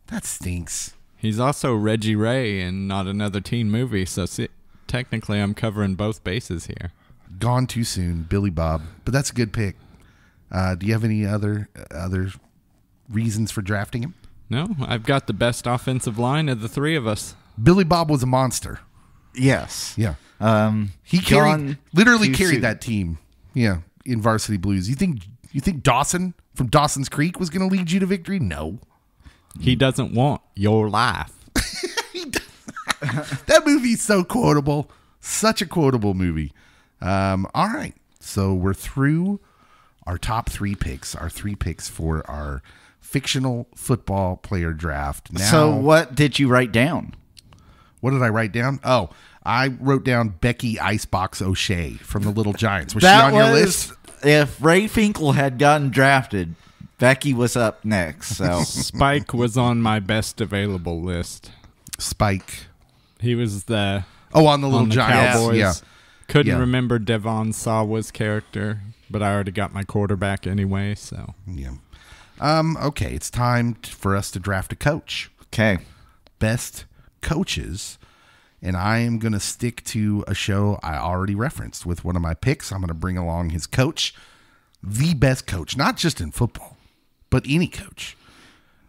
Speaker 2: That stinks.
Speaker 4: He's also Reggie Ray in not another teen movie, so see, technically I'm covering both bases here.
Speaker 2: Gone too soon, Billy Bob. But that's a good pick. Uh, do you have any other uh, other reasons for drafting him?
Speaker 4: No, I've got the best offensive line of the three of us.
Speaker 2: Billy Bob was a monster.
Speaker 3: yes
Speaker 2: Yeah.
Speaker 3: um
Speaker 2: He carried
Speaker 3: gone
Speaker 2: literally carried
Speaker 3: soon.
Speaker 2: that team. Yeah, in Varsity Blues. You think you think Dawson from Dawson's Creek was going to lead you to victory? No.
Speaker 4: He doesn't want your life.
Speaker 2: That movie's so quotable. Such a quotable movie. Um, all right. So we're through our top three picks, our three picks for our fictional football player draft. Now,
Speaker 3: so what did you write down?
Speaker 2: what did I write down? Oh, I wrote down Becky Icebox O'Shea from the Little Giants. Was
Speaker 3: that
Speaker 2: she on your list?
Speaker 3: If Ray Finkel had gotten drafted, Becky was up next. So
Speaker 4: Spike was on my best available list.
Speaker 2: Spike.
Speaker 4: He was the
Speaker 2: Oh, on the Little
Speaker 4: on the
Speaker 2: Giants.
Speaker 4: Cowboys.
Speaker 2: Yeah.
Speaker 4: Couldn't
Speaker 2: Yeah.
Speaker 4: remember Devon Sawa's character, but I already got my quarterback anyway, so
Speaker 2: Yeah. Um, okay, it's time for us to draft a coach.
Speaker 3: okay,
Speaker 2: Best coaches. And I am going to stick to a show I already referenced with one of my picks. I'm going to bring along his coach, the best coach, not just in football, but any coach.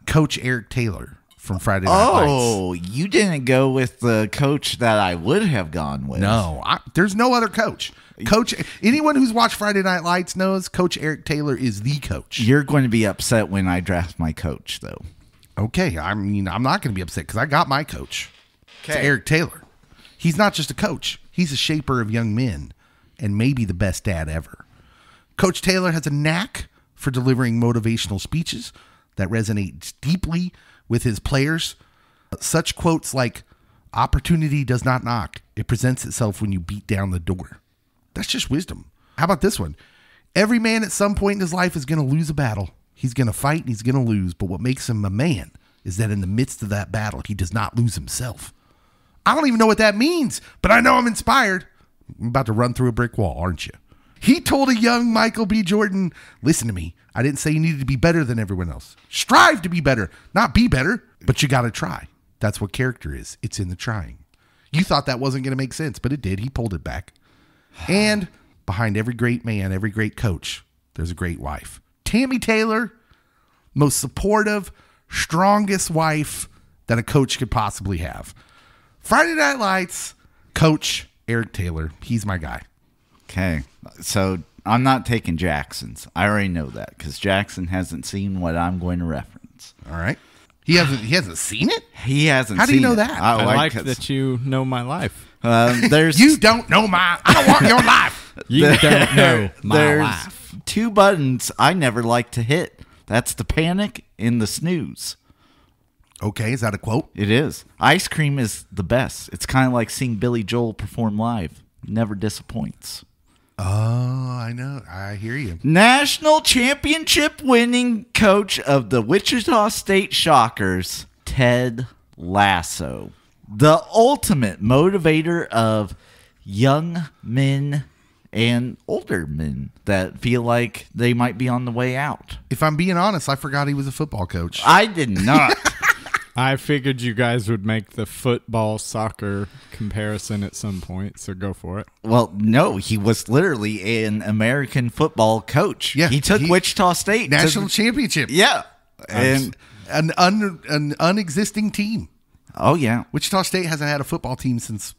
Speaker 2: Coach Eric Taylor from Friday Night Lights.
Speaker 3: Oh, you didn't go with the coach that I would have gone with.
Speaker 2: No, I, there's no other coach. Coach, anyone who's watched Friday Night Lights knows Coach Eric Taylor is the coach.
Speaker 3: You're going to be upset when I draft my coach, though.
Speaker 2: Okay, I mean, I'm not going to be upset because I got my coach.
Speaker 3: Okay.
Speaker 2: Eric Taylor. He's not just a coach; he's a shaper of young men, and maybe the best dad ever. Coach Taylor has a knack for delivering motivational speeches that resonate deeply with his players. Such quotes like "Opportunity does not knock; it presents itself when you beat down the door." That's just wisdom. How about this one? Every man at some point in his life is going to lose a battle. He's going to fight and he's going to lose. But what makes him a man is that in the midst of that battle, he does not lose himself. I don't even know what that means, but I know I'm inspired. I'm about to run through a brick wall, aren't you? He told a young Michael B. Jordan, listen to me. I didn't say you needed to be better than everyone else. Strive to be better, not be better, but you got to try. That's what character is. It's in the trying. You thought that wasn't going to make sense, but it did. He pulled it back. And behind every great man, every great coach, there's a great wife. Tammy Taylor, most supportive, strongest wife that a coach could possibly have. Friday Night Lights, coach Eric Taylor. He's my guy.
Speaker 3: Okay, so I'm not taking Jackson's. I already know that because Jackson hasn't seen what I'm going to reference.
Speaker 2: All right. He hasn't he hasn't seen it?
Speaker 3: He hasn't.
Speaker 2: How do you know
Speaker 3: it.
Speaker 2: that?
Speaker 4: I
Speaker 3: like
Speaker 4: like
Speaker 3: 'cause,
Speaker 4: that you know my life.
Speaker 3: um, there's
Speaker 2: You don't know my I don't want your life.
Speaker 4: You don't know my
Speaker 3: there's
Speaker 4: life.
Speaker 3: two buttons I never like to hit. That's the panic and the snooze.
Speaker 2: Okay, is that a quote?
Speaker 3: It is. Ice cream is the best. It's kind of like seeing Billy Joel perform live. Never disappoints.
Speaker 2: Oh, I know. I hear you.
Speaker 3: National championship winning coach of the Wichita State Shockers, Ted Lasso. The ultimate motivator of young men and older men that feel like they might be on the way out.
Speaker 2: If I'm being honest, I forgot he was a football coach.
Speaker 3: I did not.
Speaker 4: I figured you guys would make the football soccer comparison at some point, so go for it.
Speaker 3: well, no, he was literally an American football coach.
Speaker 2: Yeah,
Speaker 3: He took
Speaker 2: he-
Speaker 3: Wichita State to-
Speaker 2: National championship.
Speaker 3: Yeah. And
Speaker 2: An un, an unexisting team.
Speaker 3: oh yeah.
Speaker 2: Wichita State hasn't had a football team since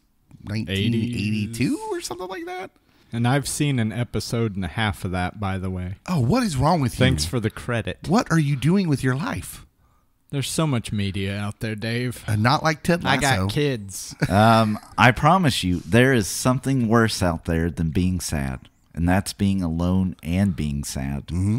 Speaker 2: 1982 or something like that.
Speaker 4: And I've seen an episode and a half of that, by the way.
Speaker 2: Oh, what is wrong with
Speaker 4: Thanks
Speaker 2: you?
Speaker 4: Thanks for the credit.
Speaker 2: What are you doing with your life?
Speaker 4: There's so much media out there, Dave.
Speaker 2: Uh, not like Ted Lasso.
Speaker 4: I got kids.
Speaker 3: Um, I promise you, there is something worse out there than being sad, and that's being alone and being sad. Mm-hmm.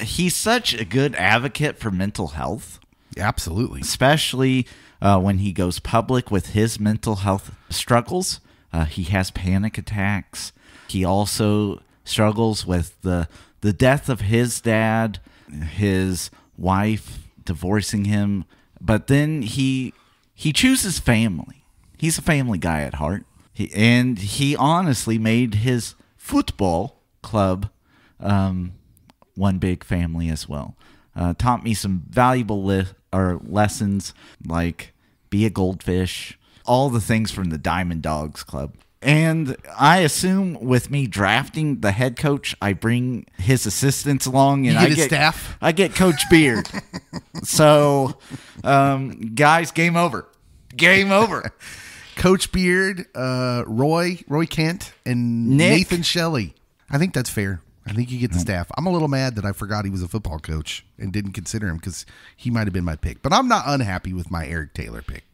Speaker 3: He's such a good advocate for mental health,
Speaker 2: Absolutely.
Speaker 3: especially uh, when he goes public with his mental health struggles. Uh, he has panic attacks. He also struggles with the the death of his dad, his wife divorcing him, but then he he chooses family. He's a family guy at heart. He, and he honestly made his football club um, one big family as well. Uh, taught me some valuable li- or lessons like be a goldfish, all the things from the Diamond Dogs Club. And I assume with me drafting the head coach, I bring his assistants along, and I
Speaker 2: get staff?
Speaker 3: I get Coach Beard. so, um, guys, game over. Game over.
Speaker 2: Coach Beard, uh, Roy, Roy Kent, and
Speaker 3: Nick.
Speaker 2: Nathan Shelley. I think that's fair. I think you get the staff. I'm a little mad that I forgot he was a football coach and didn't consider him because he might have been my pick. But I'm not unhappy with my Eric Taylor pick.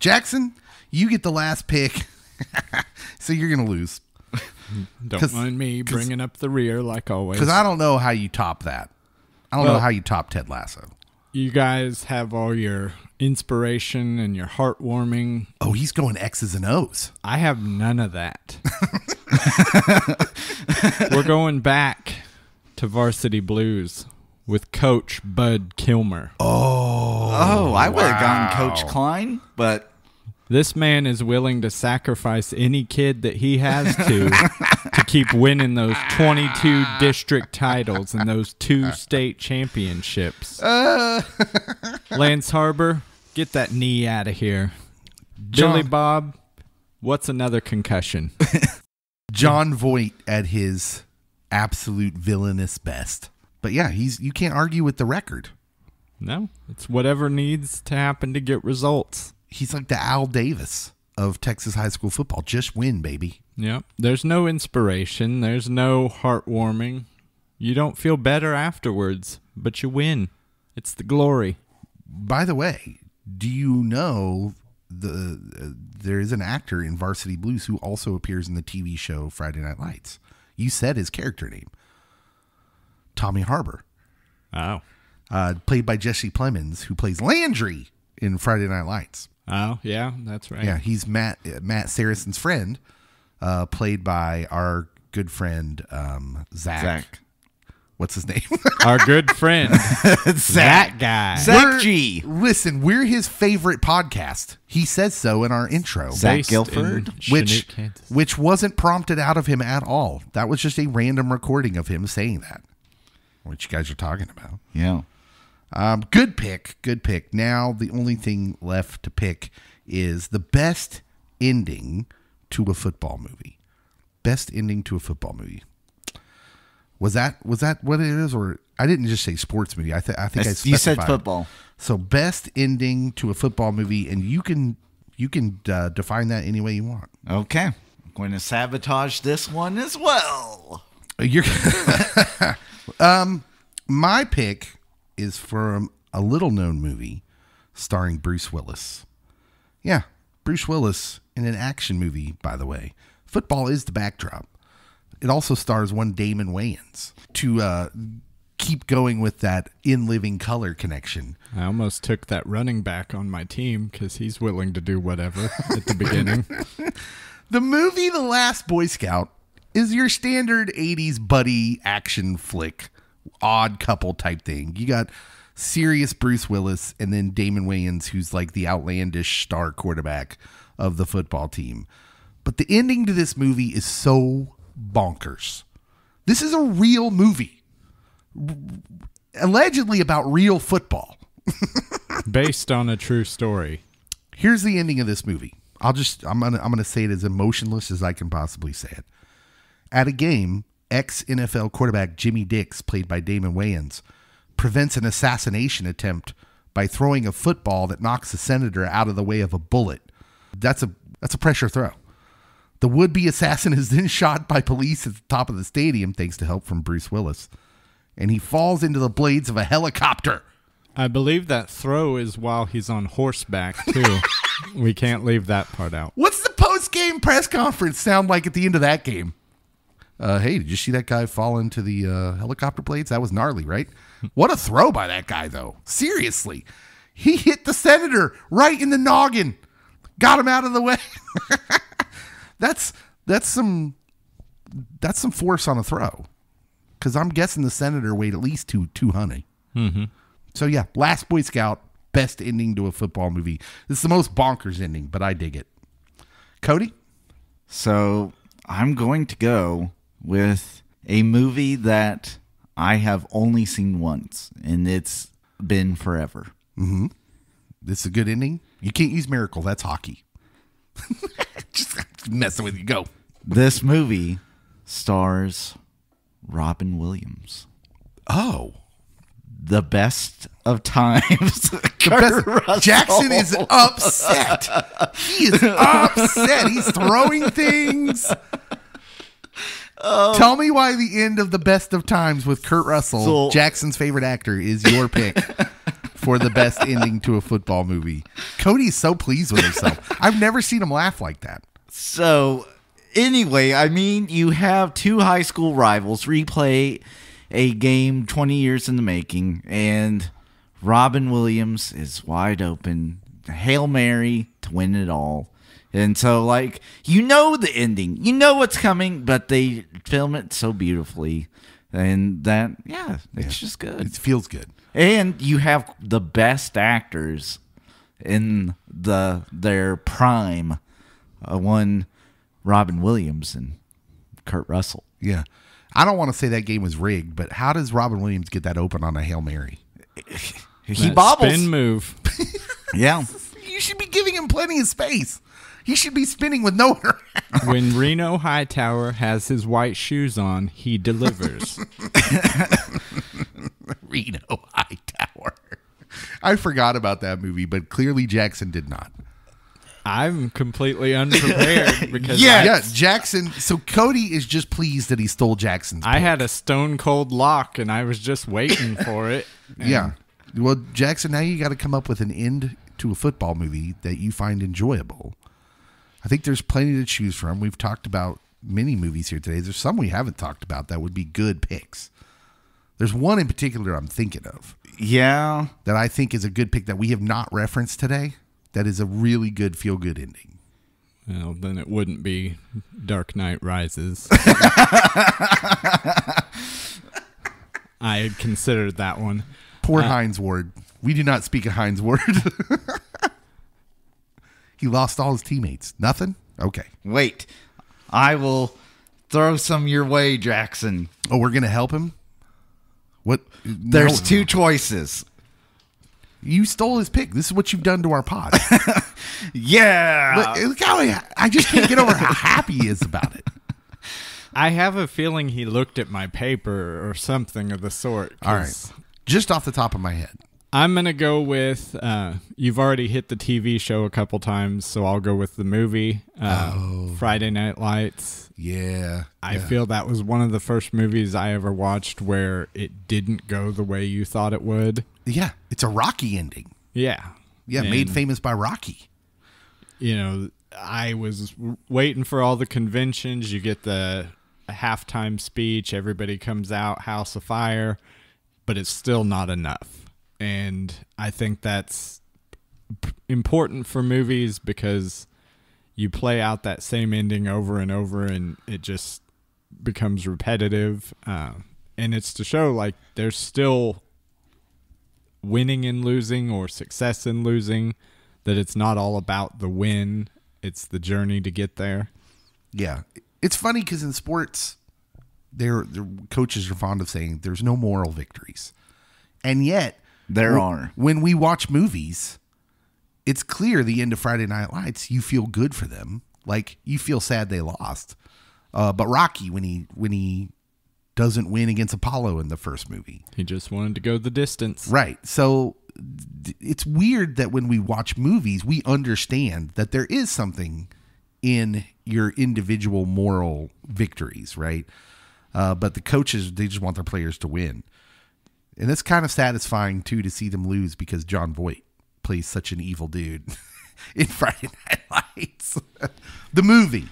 Speaker 2: Jackson, you get the last pick, so you're gonna lose
Speaker 4: don't mind me bringing up the rear like always.
Speaker 2: because I don't know how you top that. I don't know how you top Ted Lasso.
Speaker 4: You guys have all your inspiration and your heartwarming.
Speaker 2: Oh, he's going X's and O's.
Speaker 4: I have none of that. We're going back to Varsity Blues with Coach Bud Kilmer.
Speaker 3: Oh, oh, I would have
Speaker 2: wow.
Speaker 3: gone Coach Klein, but
Speaker 4: This man is willing to sacrifice any kid that he has to to keep winning those 22 district titles and those two state championships. Lance Harbor, get that knee out of here. Billy Bob, what's another concussion?
Speaker 2: Jon Voight at his absolute villainous best. But yeah, he's you can't argue with the record.
Speaker 4: No, it's whatever needs to happen to get results.
Speaker 2: He's like the Al Davis of Texas high school football. Just win, baby.
Speaker 4: Yep. There's no inspiration. There's no heartwarming. You don't feel better afterwards, but you win. It's the glory.
Speaker 2: By the way, do you know the uh, there is an actor in Varsity Blues who also appears in the TV show Friday Night Lights? You said his character name, Tommy Harbor,
Speaker 4: Oh.
Speaker 2: uh, played by Jesse Plemons, who plays Landry in Friday Night Lights.
Speaker 4: Oh, yeah, that's right.
Speaker 2: Yeah, he's Matt uh, Matt Saracen's friend, uh, played by our good friend um, Zach.
Speaker 3: Zach.
Speaker 2: What's his name?
Speaker 4: Our good friend, that guy.
Speaker 3: Zach
Speaker 2: We're-
Speaker 3: G.
Speaker 2: Listen, we're his favorite podcast. He says so in our intro.
Speaker 3: Zach
Speaker 4: Based
Speaker 3: Gilford,
Speaker 4: in
Speaker 2: which
Speaker 4: Chinook,
Speaker 2: which wasn't prompted out of him at all. That was just a random recording of him saying that. What you guys are talking about.
Speaker 3: Yeah.
Speaker 2: Um, good pick, good pick. Now the only thing left to pick is the best ending to a football movie. Best ending to a football movie. Was that was that what it is, or I didn't just say sports movie? I, th- I think I
Speaker 3: you said football.
Speaker 2: So best ending to a football movie, and you can you can uh, define that any way you want.
Speaker 3: Okay. I'm going to sabotage this one as well.
Speaker 2: You're um, my pick is from a little known movie starring Bruce Willis. Yeah, Bruce Willis in an action movie, by the way. Football is the backdrop. It also stars one Damon Wayans to uh, keep going with that in living color connection.
Speaker 4: I almost took that running back on my team because he's willing to do whatever at the beginning.
Speaker 2: The movie The Last Boy Scout is your standard 80s buddy action flick, odd couple type thing. You got serious Bruce Willis and then Damon Wayans, who's like the outlandish star quarterback of the football team. But the ending to this movie is so bonkers. This is a real movie, allegedly about real football.
Speaker 4: Based on a true story.
Speaker 2: Here's the ending of this movie. I'll just I'm gonna I'm gonna say it as emotionless as I can possibly say it. At a game, ex NFL quarterback Jimmy Dix, played by Damon Wayans, prevents an assassination attempt by throwing a football that knocks a senator out of the way of a bullet. That's a that's a pressure throw. The would-be assassin is then shot by police at the top of the stadium thanks to help from Bruce Willis. And he falls into the blades of a helicopter.
Speaker 4: I believe that throw is while he's on horseback, too. we can't leave that part out.
Speaker 2: What's the post game press conference sound like at the end of that game? Uh, hey, did you see that guy fall into the uh, helicopter blades? That was gnarly, right? What a throw by that guy, though. Seriously. He hit the senator right in the noggin, got him out of the way. that's that's some that's some force on a throw. Because I'm guessing the senator weighed at least two two hundred. Mm-hmm. So yeah, Last Boy Scout, best ending to a football movie. This is the most bonkers ending, but I dig it. Cody,
Speaker 3: So I'm going to go with a movie that I have only seen once, and it's been forever. Mm-hmm.
Speaker 2: this is a good ending. You can't use miracle. That's hockey. Just messing with you. Go.
Speaker 3: This movie stars Robin Williams.
Speaker 2: Oh,
Speaker 3: The best of times.
Speaker 2: Best- Jackson is upset. He is upset. He's throwing things. Um, Tell me why the end of the best of times with Kurt Russell,
Speaker 3: So-
Speaker 2: Jackson's favorite actor, is your pick for the best ending to a football movie. Cody's so pleased with himself. I've never seen him laugh like that.
Speaker 3: So, anyway, I mean, you have two high school rivals replay a game 20 years in the making, and Robin Williams is wide open. Hail Mary to win it all. And so, like, you know the ending, you know what's coming, but they film it so beautifully. And that, yeah, it's just good.
Speaker 2: It feels good.
Speaker 3: And you have the best actors in the their prime. Uh, one, Robin Williams and Kurt Russell.
Speaker 2: Yeah. I don't want to say that game was rigged, but how does Robin Williams get that open on a Hail Mary?
Speaker 3: He
Speaker 4: That
Speaker 3: bobbles.
Speaker 4: Spin move.
Speaker 3: Yeah.
Speaker 2: You should be giving him plenty of space. He should be spinning with no one around.
Speaker 4: when Reno Hightower has his white shoes on, he delivers.
Speaker 2: Reno Hightower. I forgot about that movie, but clearly Jackson did not.
Speaker 4: I'm completely unprepared because
Speaker 3: Yeah.
Speaker 4: I,
Speaker 2: Yeah, Jackson. So Cody is just pleased that he stole Jackson's.
Speaker 4: I
Speaker 2: pick.
Speaker 4: had a stone cold lock and I was just waiting for it.
Speaker 2: Yeah. Well, Jackson, now you got to come up with an end to a football movie that you find enjoyable. I think there's plenty to choose from. We've talked about many movies here today. There's some we haven't talked about that would be good picks. There's one in particular I'm thinking of
Speaker 3: Yeah.
Speaker 2: that I think is a good pick that we have not referenced today. That is a really good feel good ending.
Speaker 4: Well, then it wouldn't be Dark Knight Rises. I had considered that one.
Speaker 2: Poor uh, Hines Ward. We do not speak of Hines Ward. he lost all his teammates. Nothing? Okay.
Speaker 3: Wait. I will throw some your way, Jackson.
Speaker 2: Oh, we're going to help him? What?
Speaker 3: There's
Speaker 2: No.
Speaker 3: two choices.
Speaker 2: You stole his pick. This is what you've done to our pod.
Speaker 3: Yeah.
Speaker 2: Look, look how he- I just can't get over how happy he is about it.
Speaker 4: I have a feeling he looked at my paper or something of the sort.
Speaker 2: All
Speaker 4: 'cause
Speaker 2: right. Just off the top of my head.
Speaker 4: I'm going to go with uh, you've already hit the TV show a couple times, so I'll go with the movie uh, Friday Night Lights.
Speaker 2: Yeah.
Speaker 4: I
Speaker 2: yeah.
Speaker 4: feel that was one of the first movies I ever watched where it didn't go the way you thought it would.
Speaker 2: Yeah. It's a Rocky ending.
Speaker 4: Yeah.
Speaker 2: Yeah. made famous by Rocky.
Speaker 4: You know, I was waiting for all the conventions. You get the halftime speech, everybody comes out, House of Fire, but it's still not enough. And I think that's important for movies because you play out that same ending over and over and it just becomes repetitive. Uh, and it's to show like there's still winning and losing or success and losing, that it's not all about the win, it's the journey to get there.
Speaker 2: Yeah. It's funny because in sports, their coaches are fond of saying there's no moral victories. And yet,
Speaker 3: There
Speaker 2: wh-
Speaker 3: are.
Speaker 2: When we watch movies, it's clear the end of Friday Night Lights, you feel good for them. Like you feel sad they lost. Uh, but Rocky, when he when he doesn't win against Apollo in the first movie,
Speaker 4: He just wanted to go the distance.
Speaker 2: Right. So it's weird that when we watch movies, we understand that there is something in your individual moral victories, right? Uh, but the coaches, they just want their players to win. And it's kind of satisfying, too, to see them lose because Jon Voight plays such an evil dude in Friday Night Lights. the movie.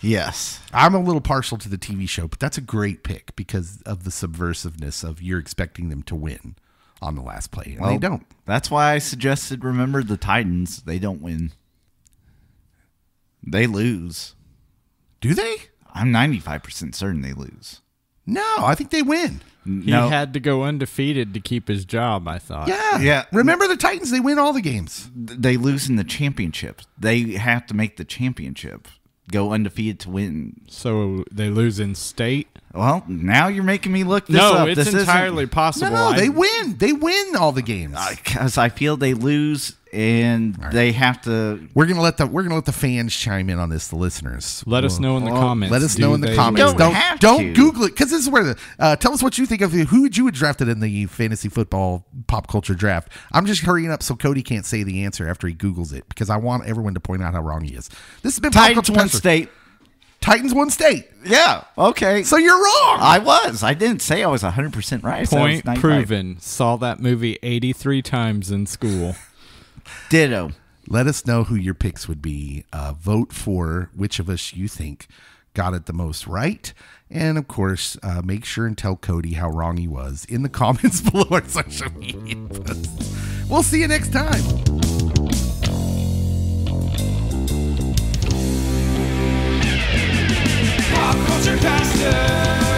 Speaker 3: Yes.
Speaker 2: I'm a little partial to the TV show, but that's a great pick because of the subversiveness of you're expecting them to win on the last play, and they don't.
Speaker 3: That's why I suggested remember the Titans. They don't win. They lose.
Speaker 2: Do they?
Speaker 3: I'm 95% certain they lose.
Speaker 2: No, I think they win.
Speaker 4: He
Speaker 3: no.
Speaker 4: had to go undefeated to keep his job, I thought.
Speaker 2: Yeah,
Speaker 3: Yeah.
Speaker 2: Remember the Titans? They win all the games.
Speaker 3: they lose in the championship. They have to make the championship. Go undefeated to win.
Speaker 4: So they lose in state?
Speaker 3: Well, now you're making me look this
Speaker 4: no,
Speaker 3: up.
Speaker 4: it's
Speaker 3: this isn't-
Speaker 4: entirely
Speaker 2: No,
Speaker 4: possible.
Speaker 2: no,
Speaker 4: I-
Speaker 2: they win. They win all the games.
Speaker 3: because I feel they lose and they have to.
Speaker 2: we're gonna let the we're gonna let the fans chime in on this. The listeners.
Speaker 4: Let us know in the
Speaker 3: Well,
Speaker 4: comments.
Speaker 2: Let us
Speaker 4: Do
Speaker 2: know in the comments.
Speaker 3: don't
Speaker 2: Don't
Speaker 3: have
Speaker 2: don't
Speaker 3: to.
Speaker 2: Google it because this is where the uh, tell us what you think of the, who would you have drafted in the fantasy football pop culture draft. I'm just hurrying up so Cody can't say the answer after he Googles it because I want everyone to point out how wrong he is. This has been pop
Speaker 3: Titans
Speaker 2: culture
Speaker 3: won
Speaker 2: Pastor.
Speaker 3: state.
Speaker 2: Titans won state.
Speaker 3: Yeah. Okay.
Speaker 2: So you're wrong.
Speaker 3: I was. I didn't say I was 100% right. I said I was
Speaker 4: Point
Speaker 3: 95.
Speaker 4: proven. Saw that movie 83 times in school.
Speaker 3: Ditto.
Speaker 2: Let us know who your picks would be. Uh, vote for which of us you think got it the most right. And of course, uh, make sure and tell Cody how wrong he was in the comments below our social media posts. We'll see you next time. pop culture pastor.